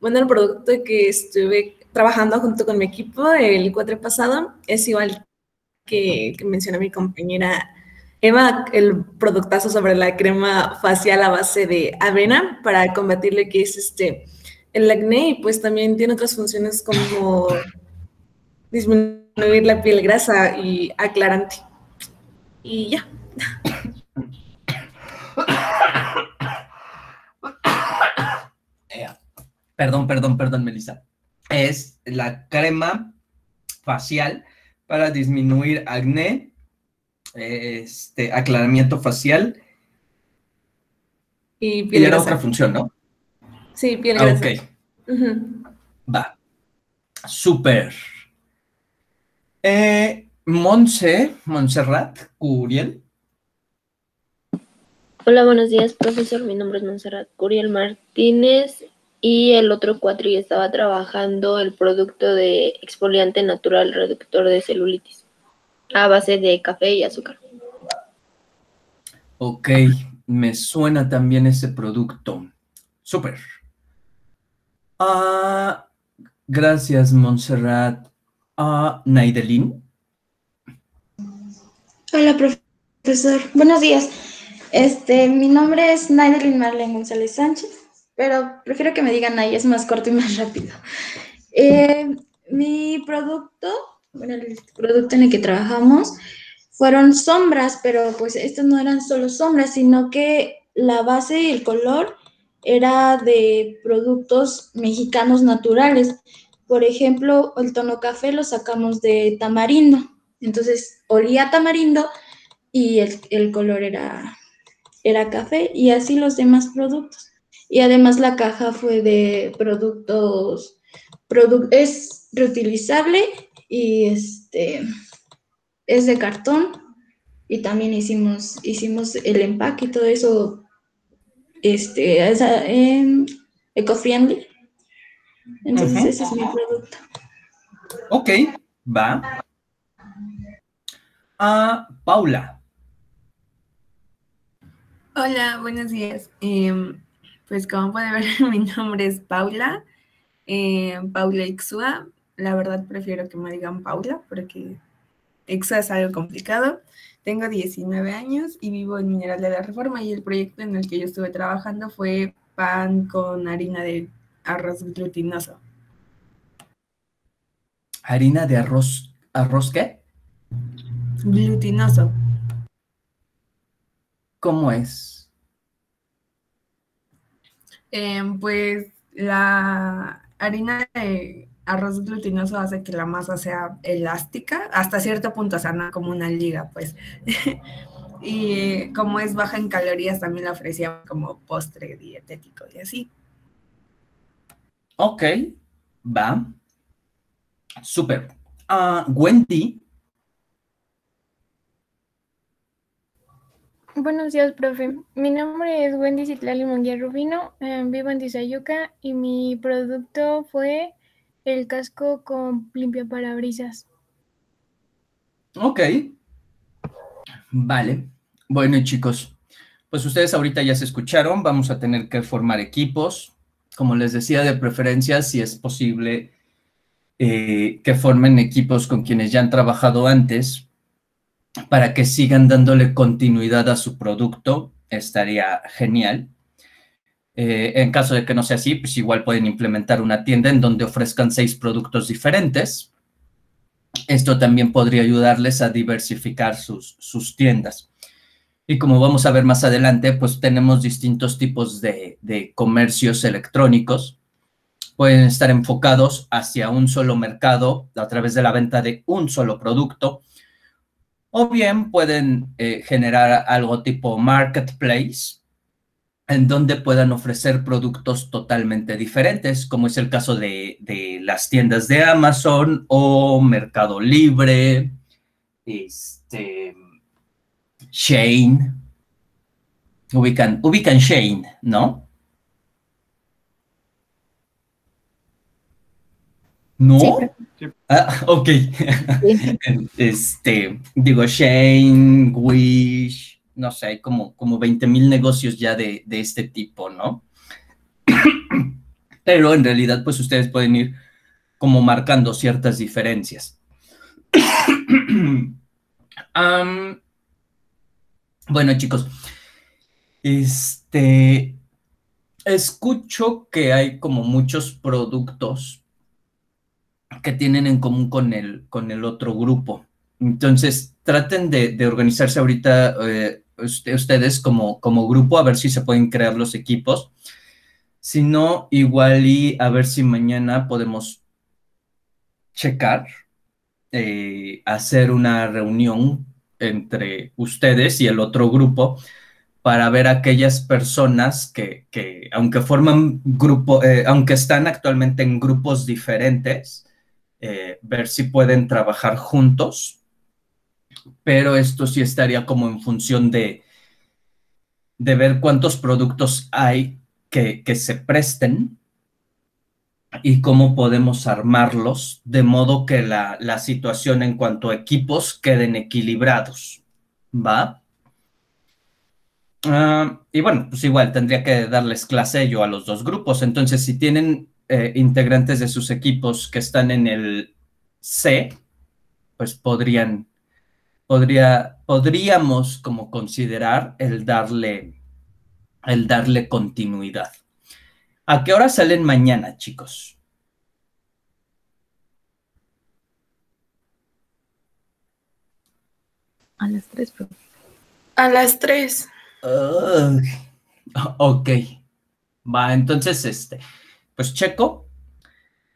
bueno, el producto que estuve trabajando junto con mi equipo el cuatro pasado es igual que, que mencionó mi compañera Eva, el productazo sobre la crema facial a base de avena para combatir lo que es este el acné pues también tiene otras funciones como disminuir la piel grasa y aclarante. Y ya. Ea. Perdón, perdón, perdón, Melissa. Es la crema facial para disminuir acné, este, aclaramiento facial Y era grasa. otra función, ¿no? Sí, piel Ah, grasa. ok. Va. Súper. Eh, Monse, Montserrat, Curiel. Hola, buenos días, profesor. Mi nombre es Monserrat Curiel Martínez y el otro cuatri estaba trabajando el producto de exfoliante natural reductor de celulitis a base de café y azúcar. Ok, me suena también ese producto. Súper. Ah, gracias, Montserrat. Ah, Naidelin. Hola, profesor. Buenos días. Este, mi nombre es Naidelin Marlene González Sánchez, pero prefiero que me digan Nay, es más corto y más rápido. Eh, mi producto, bueno, el producto en el que trabajamos fueron sombras, pero pues estas no eran solo sombras, sino que la base y el color era de productos mexicanos naturales. Por ejemplo, el tono café lo sacamos de tamarindo. Entonces olía tamarindo y el, el color era, era café y así los demás productos. Y además la caja fue de productos, produ- es reutilizable y este es de cartón y también hicimos, hicimos el empaque y todo eso este, es, em, eco-friendly. Entonces ese es mi producto. Ok, va. Ah, Paula. Hola, buenos días. Em, pues como puede ver, mi nombre es Paula, eh, Paula Ixua. La verdad prefiero que me digan Paula porque Ixua es algo complicado. Tengo 19 años y vivo en Mineral de la Reforma y el proyecto en el que yo estuve trabajando fue pan con harina de arroz glutinoso. Harina de arroz. ¿Arroz qué? Glutinoso. ¿Cómo es? Em, pues la harina de arroz glutinoso hace que la masa sea elástica, hasta cierto punto, o sea, no como una liga, pues. y como es baja en calorías, también la ofrecía como postre dietético y así. Ok, va. Súper. Ah, Wendy. Buenos días, profe. Mi nombre es Wendy Citlali Munguía Rubino, eh, vivo en Tizayuca y mi producto fue el casco con limpia parabrisas. Ok. Vale. Bueno, chicos, pues ustedes ahorita ya se escucharon, vamos a tener que formar equipos. Como les decía, de preferencia, si es posible, eh, que formen equipos con quienes ya han trabajado antes para que sigan dándole continuidad a su producto, estaría genial. Eh, en caso de que no sea así, pues igual pueden implementar una tienda en donde ofrezcan seis productos diferentes. Esto también podría ayudarles a diversificar sus, sus tiendas. Y como vamos a ver más adelante, pues tenemos distintos tipos de, de comercios electrónicos. Pueden estar enfocados hacia un solo mercado a través de la venta de un solo producto. O bien pueden eh, generar algo tipo marketplace, en donde puedan ofrecer productos totalmente diferentes, como es el caso de, las tiendas de Amazon o Mercado Libre, este, Shane. Ubican, ubican Shane, ¿no? ¿No? Ah, ok. este, digo, Shane, Wish, no sé, hay como, como 20 mil negocios ya de, este tipo, ¿no? Pero en realidad, pues ustedes pueden ir como marcando ciertas diferencias. bueno, chicos, este, escucho que hay como muchos productos que tienen en común con el, con el otro grupo. Entonces, traten de, organizarse ahorita eh, ustedes como, como grupo a ver si se pueden crear los equipos. Si no, igual y a ver si mañana podemos checar, eh, hacer una reunión entre ustedes y el otro grupo para ver aquellas personas que, aunque forman grupo, eh, aunque están actualmente en grupos diferentes, eh, ver si pueden trabajar juntos pero esto sí estaría como en función de, de ver cuántos productos hay que, se presten y cómo podemos armarlos de modo que la, situación en cuanto a equipos queden equilibrados. ¿Va? Ah, y bueno, pues igual tendría que darles clase yo a los dos grupos. Entonces, si tienen eh, integrantes de sus equipos que están en el C, pues podrían podría, podríamos como considerar el darle, el darle continuidad. ¿A qué hora salen mañana, chicos? A las tres, A las tres. ok. Va, entonces, este, pues checo.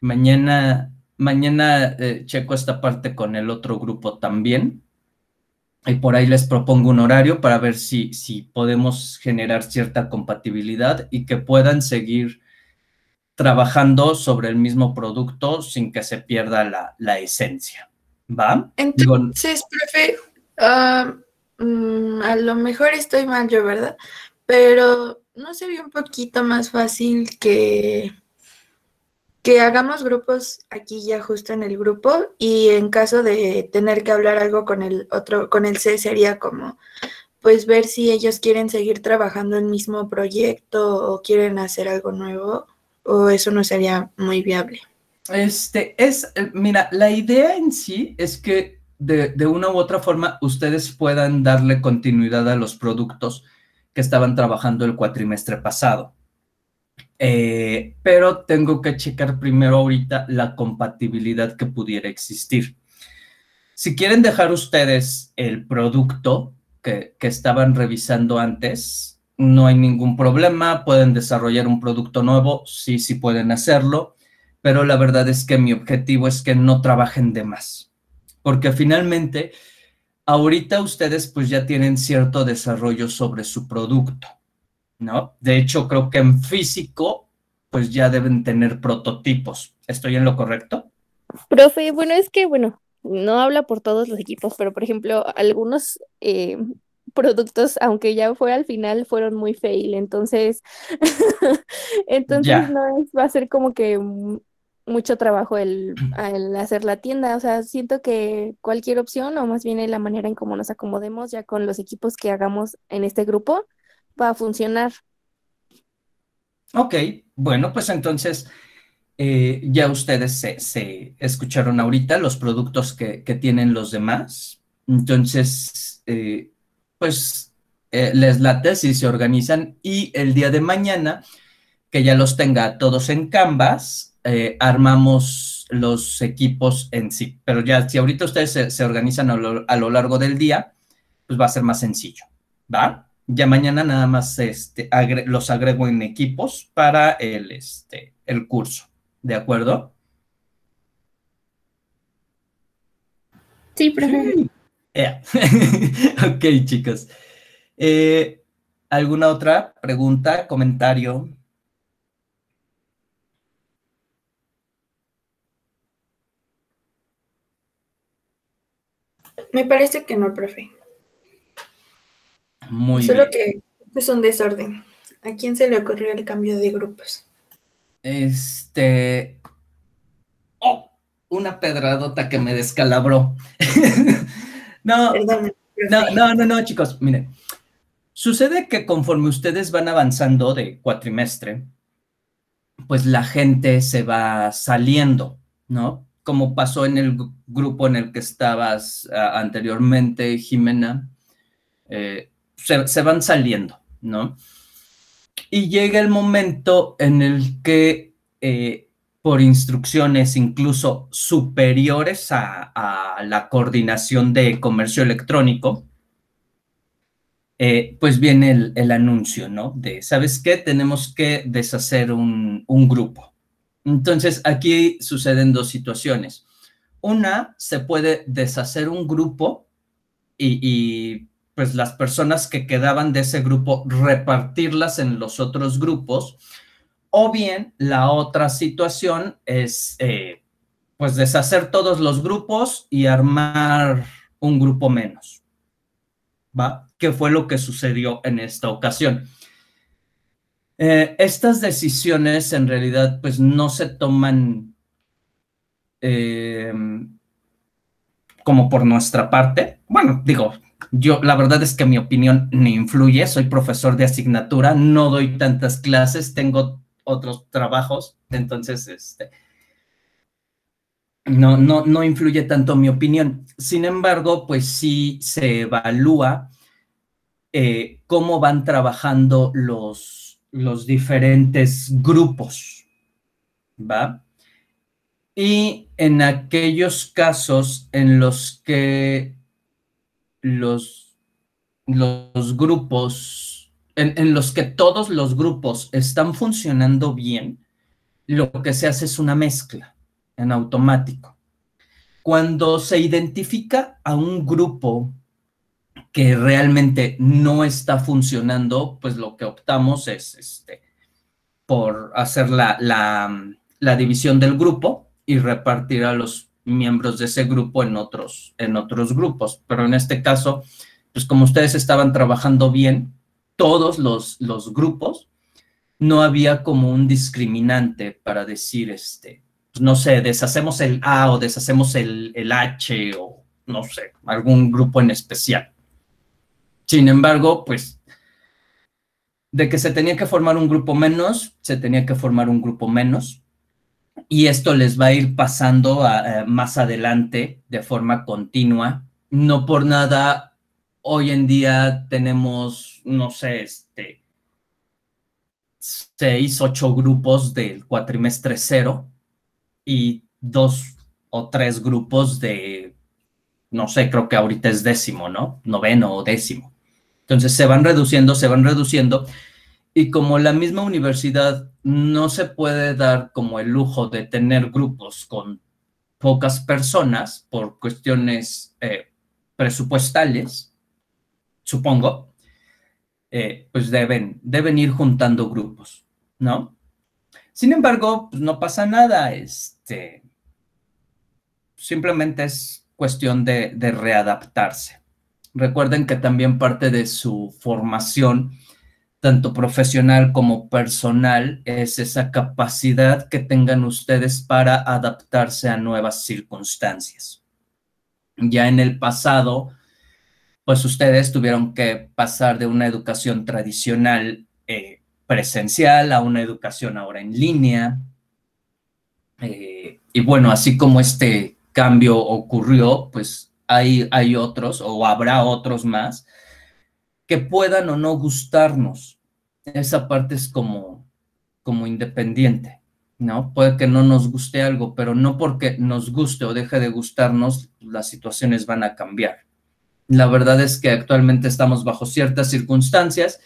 Mañana, mañana eh, checo esta parte con el otro grupo también y por ahí les propongo un horario para ver si, si podemos generar cierta compatibilidad y que puedan seguir trabajando sobre el mismo producto sin que se pierda la, esencia. ¿Va? Entonces, profe, ah, mm, a lo mejor estoy mal yo, ¿verdad? Pero ¿no sería un poquito más fácil que que hagamos grupos aquí ya justo en el grupo y en caso de tener que hablar algo con el otro, con el C sería como pues ver si ellos quieren seguir trabajando el mismo proyecto o quieren hacer algo nuevo o eso no sería muy viable. Este es, eh, mira, la idea en sí es que de, de una u otra forma ustedes puedan darle continuidad a los productos que estaban trabajando el cuatrimestre pasado. Eh, pero tengo que checar primero ahorita la compatibilidad que pudiera existir. Si quieren dejar ustedes el producto que, estaban revisando antes, no hay ningún problema, pueden desarrollar un producto nuevo, sí, sí pueden hacerlo, pero la verdad es que mi objetivo es que no trabajen de más, porque finalmente, ahorita ustedes pues ya tienen cierto desarrollo sobre su producto, ¿no? De hecho, creo que en físico pues ya deben tener prototipos. ¿Estoy en lo correcto? Profe, bueno, es que, bueno, no habla por todos los equipos, pero por ejemplo, algunos eh, productos, aunque ya fue al final, fueron muy fail, entonces, entonces no va a ser como que mucho trabajo el, el, hacer la tienda, o sea, siento que cualquier opción, o más bien la manera en cómo nos acomodemos ya con los equipos que hagamos en este grupo, va a funcionar. Ok, bueno, pues entonces eh, ya ustedes se, escucharon ahorita los productos que, tienen los demás. Entonces, eh, pues eh, les late si se organizan y el día de mañana, que ya los tenga todos en Canvas, armamos los equipos en sí. Pero ya si ahorita ustedes se, organizan a lo, a lo largo del día, pues va a ser más sencillo, ¿va? Ya mañana nada más este, los agrego en equipos para el, este, el curso. ¿De acuerdo? Sí, profe. ok, chicos. Eh, ¿Alguna otra pregunta, comentario? Me parece que no, profe. Muy Solo que es un desorden. ¿A quién se le ocurrió el cambio de grupos? Este. Oh, una pedradota que me descalabró. no, no, no, no, no, chicos, miren. Sucede que conforme ustedes van avanzando de cuatrimestre, pues la gente se va saliendo, ¿no? Como pasó en el grupo en el que estabas ah, anteriormente, Jimena. Eh, se, van saliendo, ¿no? Y llega el momento en el que eh, por instrucciones incluso superiores a, la coordinación de comercio electrónico, eh, pues viene el, anuncio, ¿no? De, ¿sabes qué? Tenemos que deshacer un, grupo. Entonces, aquí suceden dos situaciones. Una, se puede deshacer un grupo y pues las personas que quedaban de ese grupo repartirlas en los otros grupos, o bien la otra situación es eh, pues deshacer todos los grupos y armar un grupo menos, ¿va? ¿Qué fue lo que sucedió en esta ocasión? Eh, estas decisiones en realidad pues no se toman eh, como por nuestra parte. Bueno, digo, yo, la verdad es que mi opinión ni influye, soy profesor de asignatura, no doy tantas clases, tengo otros trabajos, entonces, este, no, no, no influye tanto mi opinión. Sin embargo, pues sí se evalúa eh, cómo van trabajando los, los diferentes grupos, ¿va? Y en aquellos casos en los que los, los grupos, en, los que todos los grupos están funcionando bien, lo que se hace es una mezcla en automático. Cuando se identifica a un grupo que realmente no está funcionando, pues lo que optamos es este, por hacer la, la división del grupo y repartir a los miembros de ese grupo en otros, en otros grupos. Pero en este caso, pues como ustedes estaban trabajando bien, todos los, los grupos, no había como un discriminante para decir, este, pues, no sé, deshacemos el A o deshacemos el, el H o no sé, algún grupo en especial. Sin embargo, pues de que se tenía que formar un grupo menos, se tenía que formar un grupo menos y esto les va a ir pasando eh, más adelante de forma continua. No por nada, hoy en día tenemos, no sé, este, seis, ocho grupos del cuatrimestre cero y dos o tres grupos de, no sé, creo que ahorita es décimo, ¿no? Noveno o décimo. Entonces se van reduciendo, se van reduciendo, y como la misma universidad no se puede dar como el lujo de tener grupos con pocas personas por cuestiones eh, presupuestales, supongo, eh, pues deben, deben ir juntando grupos, ¿no? Sin embargo, pues no pasa nada, este, simplemente es cuestión de, de readaptarse. Recuerden que también parte de su formación tanto profesional como personal, es esa capacidad que tengan ustedes para adaptarse a nuevas circunstancias. Ya en el pasado, pues ustedes tuvieron que pasar de una educación tradicional eh, presencial a una educación ahora en línea. Eh, y bueno, así como este cambio ocurrió, pues hay, hay otros o habrá otros más que puedan o no gustarnos. Esa parte es como, como independiente, ¿no? Puede que no nos guste algo, pero no porque nos guste o deje de gustarnos, las situaciones van a cambiar. La verdad es que actualmente estamos bajo ciertas circunstancias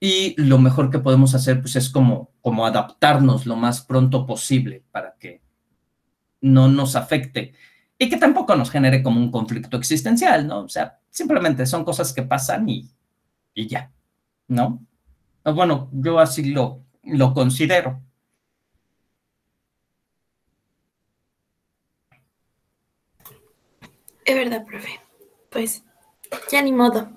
y lo mejor que podemos hacer pues es como, como adaptarnos lo más pronto posible para que no nos afecte y que tampoco nos genere como un conflicto existencial, ¿no? O sea, simplemente son cosas que pasan y y ya, ¿no? Ah, bueno, yo así lo, lo considero. Es verdad, profe. Pues ya ni modo.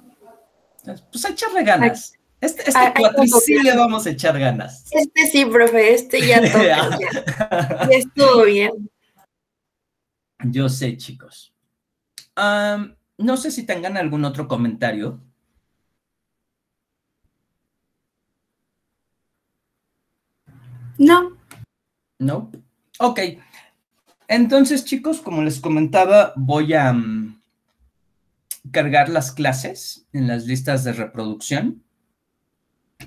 Pues a echarle ganas. Este, este sí le vamos a echar ganas. Este sí, profe, este ya toca. ya. estuvo bien. Yo sé, chicos. no sé si tengan algún otro comentario. No. No. Ok. Entonces, chicos, como les comentaba, voy a mm, cargar las clases en las listas de reproducción.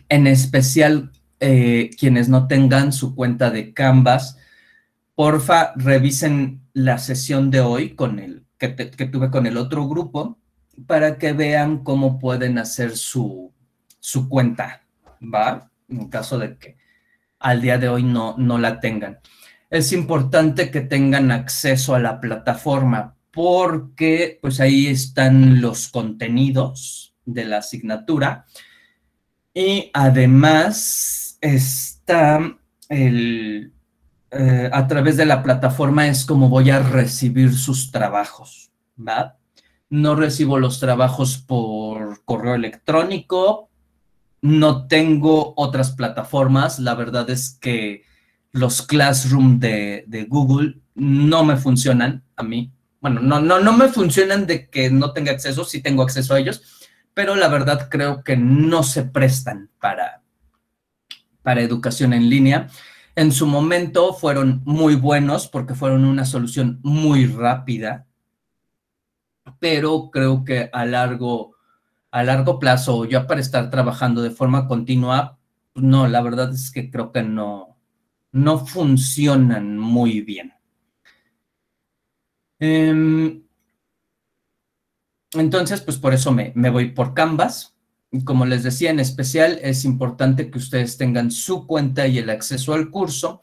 En especial, eh, quienes no tengan su cuenta de Canvas, porfa, revisen la sesión de hoy con el, que, que tuve con el otro grupo para que vean cómo pueden hacer su, su cuenta, ¿va? En caso de que al día de hoy no, no la tengan. Es importante que tengan acceso a la plataforma porque pues ahí están los contenidos de la asignatura y además está el, eh, a través de la plataforma es como voy a recibir sus trabajos, ¿va? No recibo los trabajos por correo electrónico, no tengo otras plataformas. La verdad es que los Classroom de, Google no me funcionan a mí. Bueno, no, no, no me funcionan de que no tenga acceso, sí tengo acceso a ellos, pero la verdad creo que no se prestan para, para educación en línea. En su momento fueron muy buenos porque fueron una solución muy rápida, pero creo que a largo a largo plazo, ya para estar trabajando de forma continua, no, la verdad es que creo que no, no funcionan muy bien. Em, entonces, pues por eso me, me voy por Canvas. Como les decía, en especial es importante que ustedes tengan su cuenta y el acceso al curso,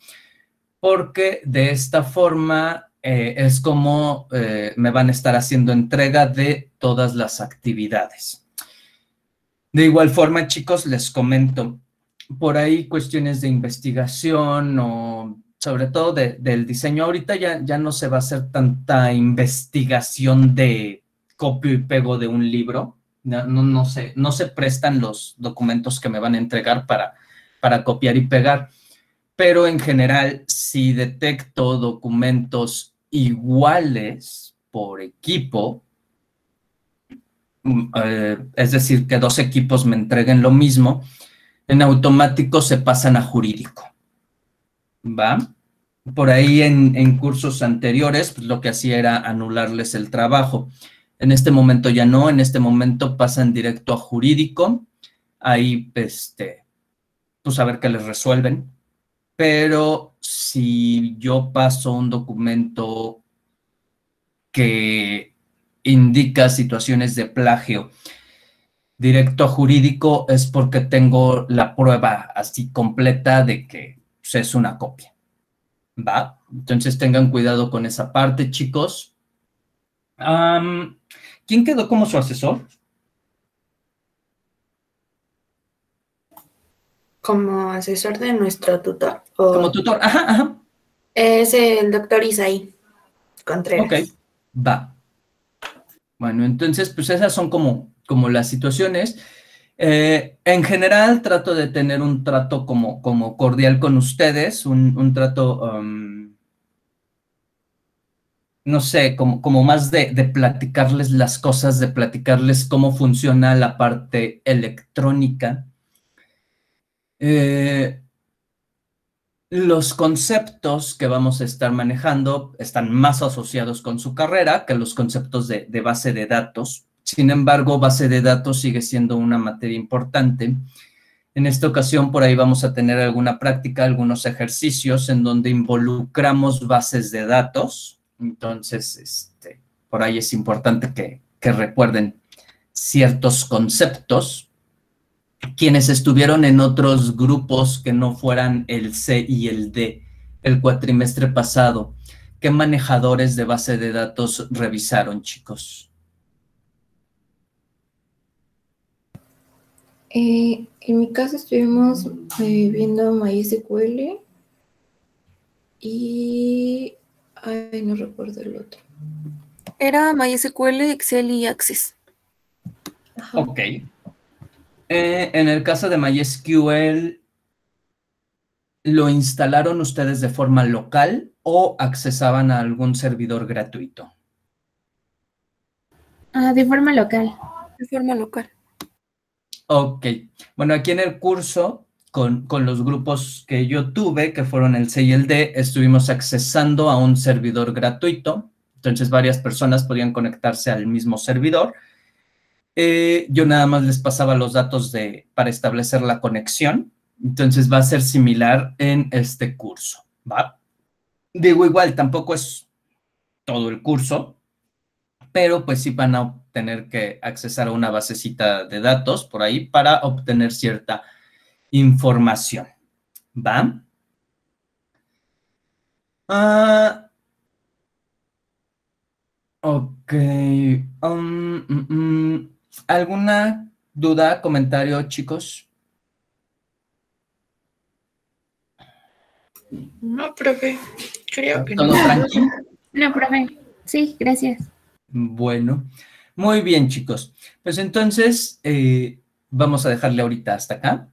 porque de esta forma eh, es como eh, me van a estar haciendo entrega de todas las actividades. De igual forma, chicos, les comento, por ahí cuestiones de investigación o sobre todo del diseño. Ahorita ya, ya no se va a hacer tanta investigación de copio y pego de un libro. No, no, no, se, no se prestan los documentos que me van a entregar para, para copiar y pegar. Pero en general, si detecto documentos iguales por equipo, eh, es decir, que dos equipos me entreguen lo mismo, en automático se pasan a jurídico. ¿Va? Por ahí en, cursos anteriores, pues lo que hacía era anularles el trabajo. En este momento ya no, en este momento pasan directo a jurídico. Ahí, este, pues a ver qué les resuelven. Pero si yo paso un documento que indica situaciones de plagio directo jurídico es porque tengo la prueba así completa de que pues, es una copia. ¿Va? Entonces tengan cuidado con esa parte, chicos. ¿Quién quedó como su asesor? Como asesor de nuestro tutor. Como tutor, ajá, ajá. Es el doctor Isaí Contreras. Ok, va. Bueno, entonces, pues esas son como, como las situaciones. Eh, en general, trato de tener un trato como, como cordial con ustedes, un, trato, um, no sé, como, como más de, de, platicarles las cosas, de platicarles cómo funciona la parte electrónica. Eh, los conceptos que vamos a estar manejando están más asociados con su carrera que los conceptos de, base de datos. Sin embargo, base de datos sigue siendo una materia importante. En esta ocasión, por ahí vamos a tener alguna práctica, algunos ejercicios en donde involucramos bases de datos. Entonces, este, por ahí es importante que, que recuerden ciertos conceptos quienes estuvieron en otros grupos que no fueran el C y el D el cuatrimestre pasado. ¿Qué manejadores de base de datos revisaron, chicos? Eh, en mi caso estuvimos eh, viendo MySQL y... Ay, no recuerdo el otro. Era MySQL, Excel y Access. Ok. Eh, en el caso de MySQL, ¿lo instalaron ustedes de forma local o accesaban a algún servidor gratuito? Ah, de forma local. De forma local. Ok. Bueno, aquí en el curso, con, con, los grupos que yo tuve, que fueron el C y el D, estuvimos accesando a un servidor gratuito. Entonces, varias personas podían conectarse al mismo servidor eh, yo nada más les pasaba los datos de, para establecer la conexión. Entonces va a ser similar en este curso, ¿va? Digo igual, tampoco es todo el curso, pero pues sí van a tener que accesar a una basecita de datos por ahí para obtener cierta información, ¿va? Ah, ok. Um, mm, mm. ¿Alguna duda, comentario, chicos? No, profe. Creo que no. tranquilo? No, profe. Sí, gracias. Bueno, muy bien, chicos. Pues entonces, eh, vamos a dejarle ahorita hasta acá.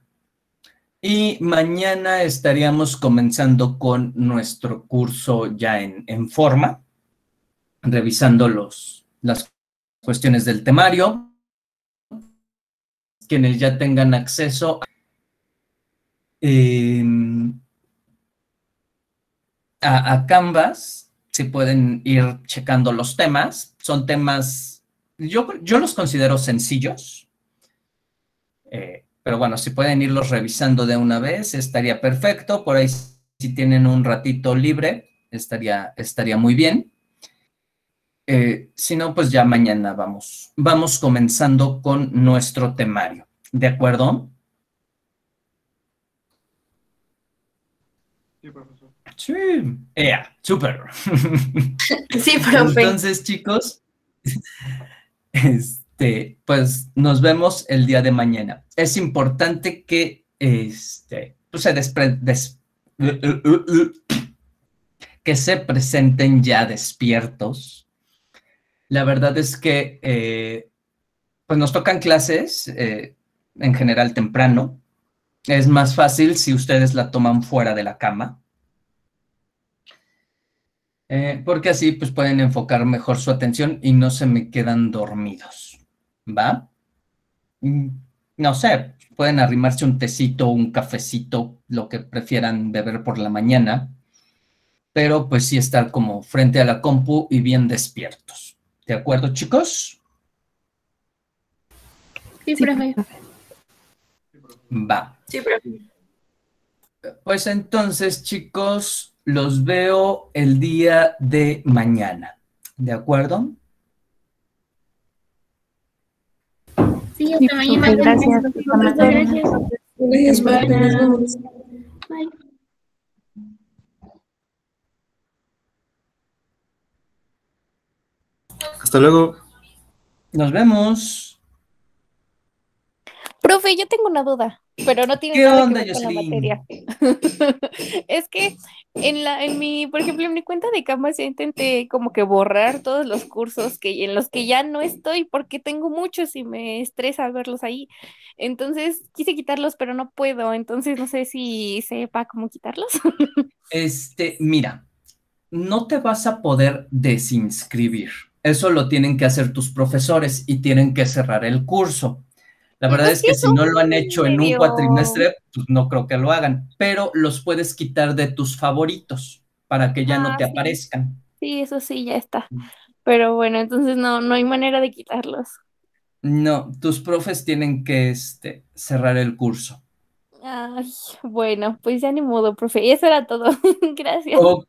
Y mañana estaríamos comenzando con nuestro curso ya en, en forma, revisando los, las cuestiones del temario, quienes ya tengan acceso em, a, Canvas, si pueden ir checando los temas. Son temas, yo, yo los considero sencillos, eh, pero bueno, si pueden irlos revisando de una vez, estaría perfecto. Por ahí, si tienen un ratito libre, estaría, estaría muy bien. Eh, si no, pues ya mañana vamos, vamos comenzando con nuestro temario. ¿De acuerdo? Sí, profesor. Sí, yeah, súper. Sí, profe. Entonces, chicos, este, pues nos vemos el día de mañana. Es importante que este, pues se que se presenten ya despiertos la verdad es que eh, pues nos tocan clases eh, en general temprano. Es más fácil si ustedes la toman fuera de la cama. Eh, porque así pues pueden enfocar mejor su atención y no se me quedan dormidos. ¿Va? Mm, no sé, pueden arrimarse un tecito, un cafecito, lo que prefieran beber por la mañana, pero pues sí estar como frente a la compu y bien despiertos. ¿De acuerdo, chicos? Sí, profe. Va. Sí, profe. Pues entonces, chicos, los veo el día de mañana. ¿De acuerdo? Sí, hasta mañana. Gracias. Gracias. Gracias, bye. Nos vemos. Bye. Hasta luego. Nos vemos. Profe, yo tengo una duda, pero no tiene ¿Qué nada onda, que ver con la materia. es que en la, en mi, por ejemplo, en mi cuenta de Canvas ya intenté como que borrar todos los cursos que en los que ya no estoy porque tengo muchos y me estresa verlos ahí. Entonces quise quitarlos, pero no puedo. Entonces no sé si sepa cómo quitarlos. Este, mira, no te vas a poder desinscribir. Eso lo tienen que hacer tus profesores y tienen que cerrar el curso. La verdad es que si no lo han hecho en un cuatrimestre, pues no creo que lo hagan, pero los puedes quitar de tus favoritos para que ya no Ah, te sí. aparezcan. Sí, eso sí, ya está. Pero bueno, entonces no, no hay manera de quitarlos. No, tus profes tienen que este, cerrar el curso. Ay, bueno, pues ya ni modo, profe. Y eso era todo. Gracias. Ok,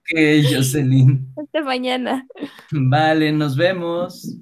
Jocelyn. Hasta mañana. Vale, nos vemos.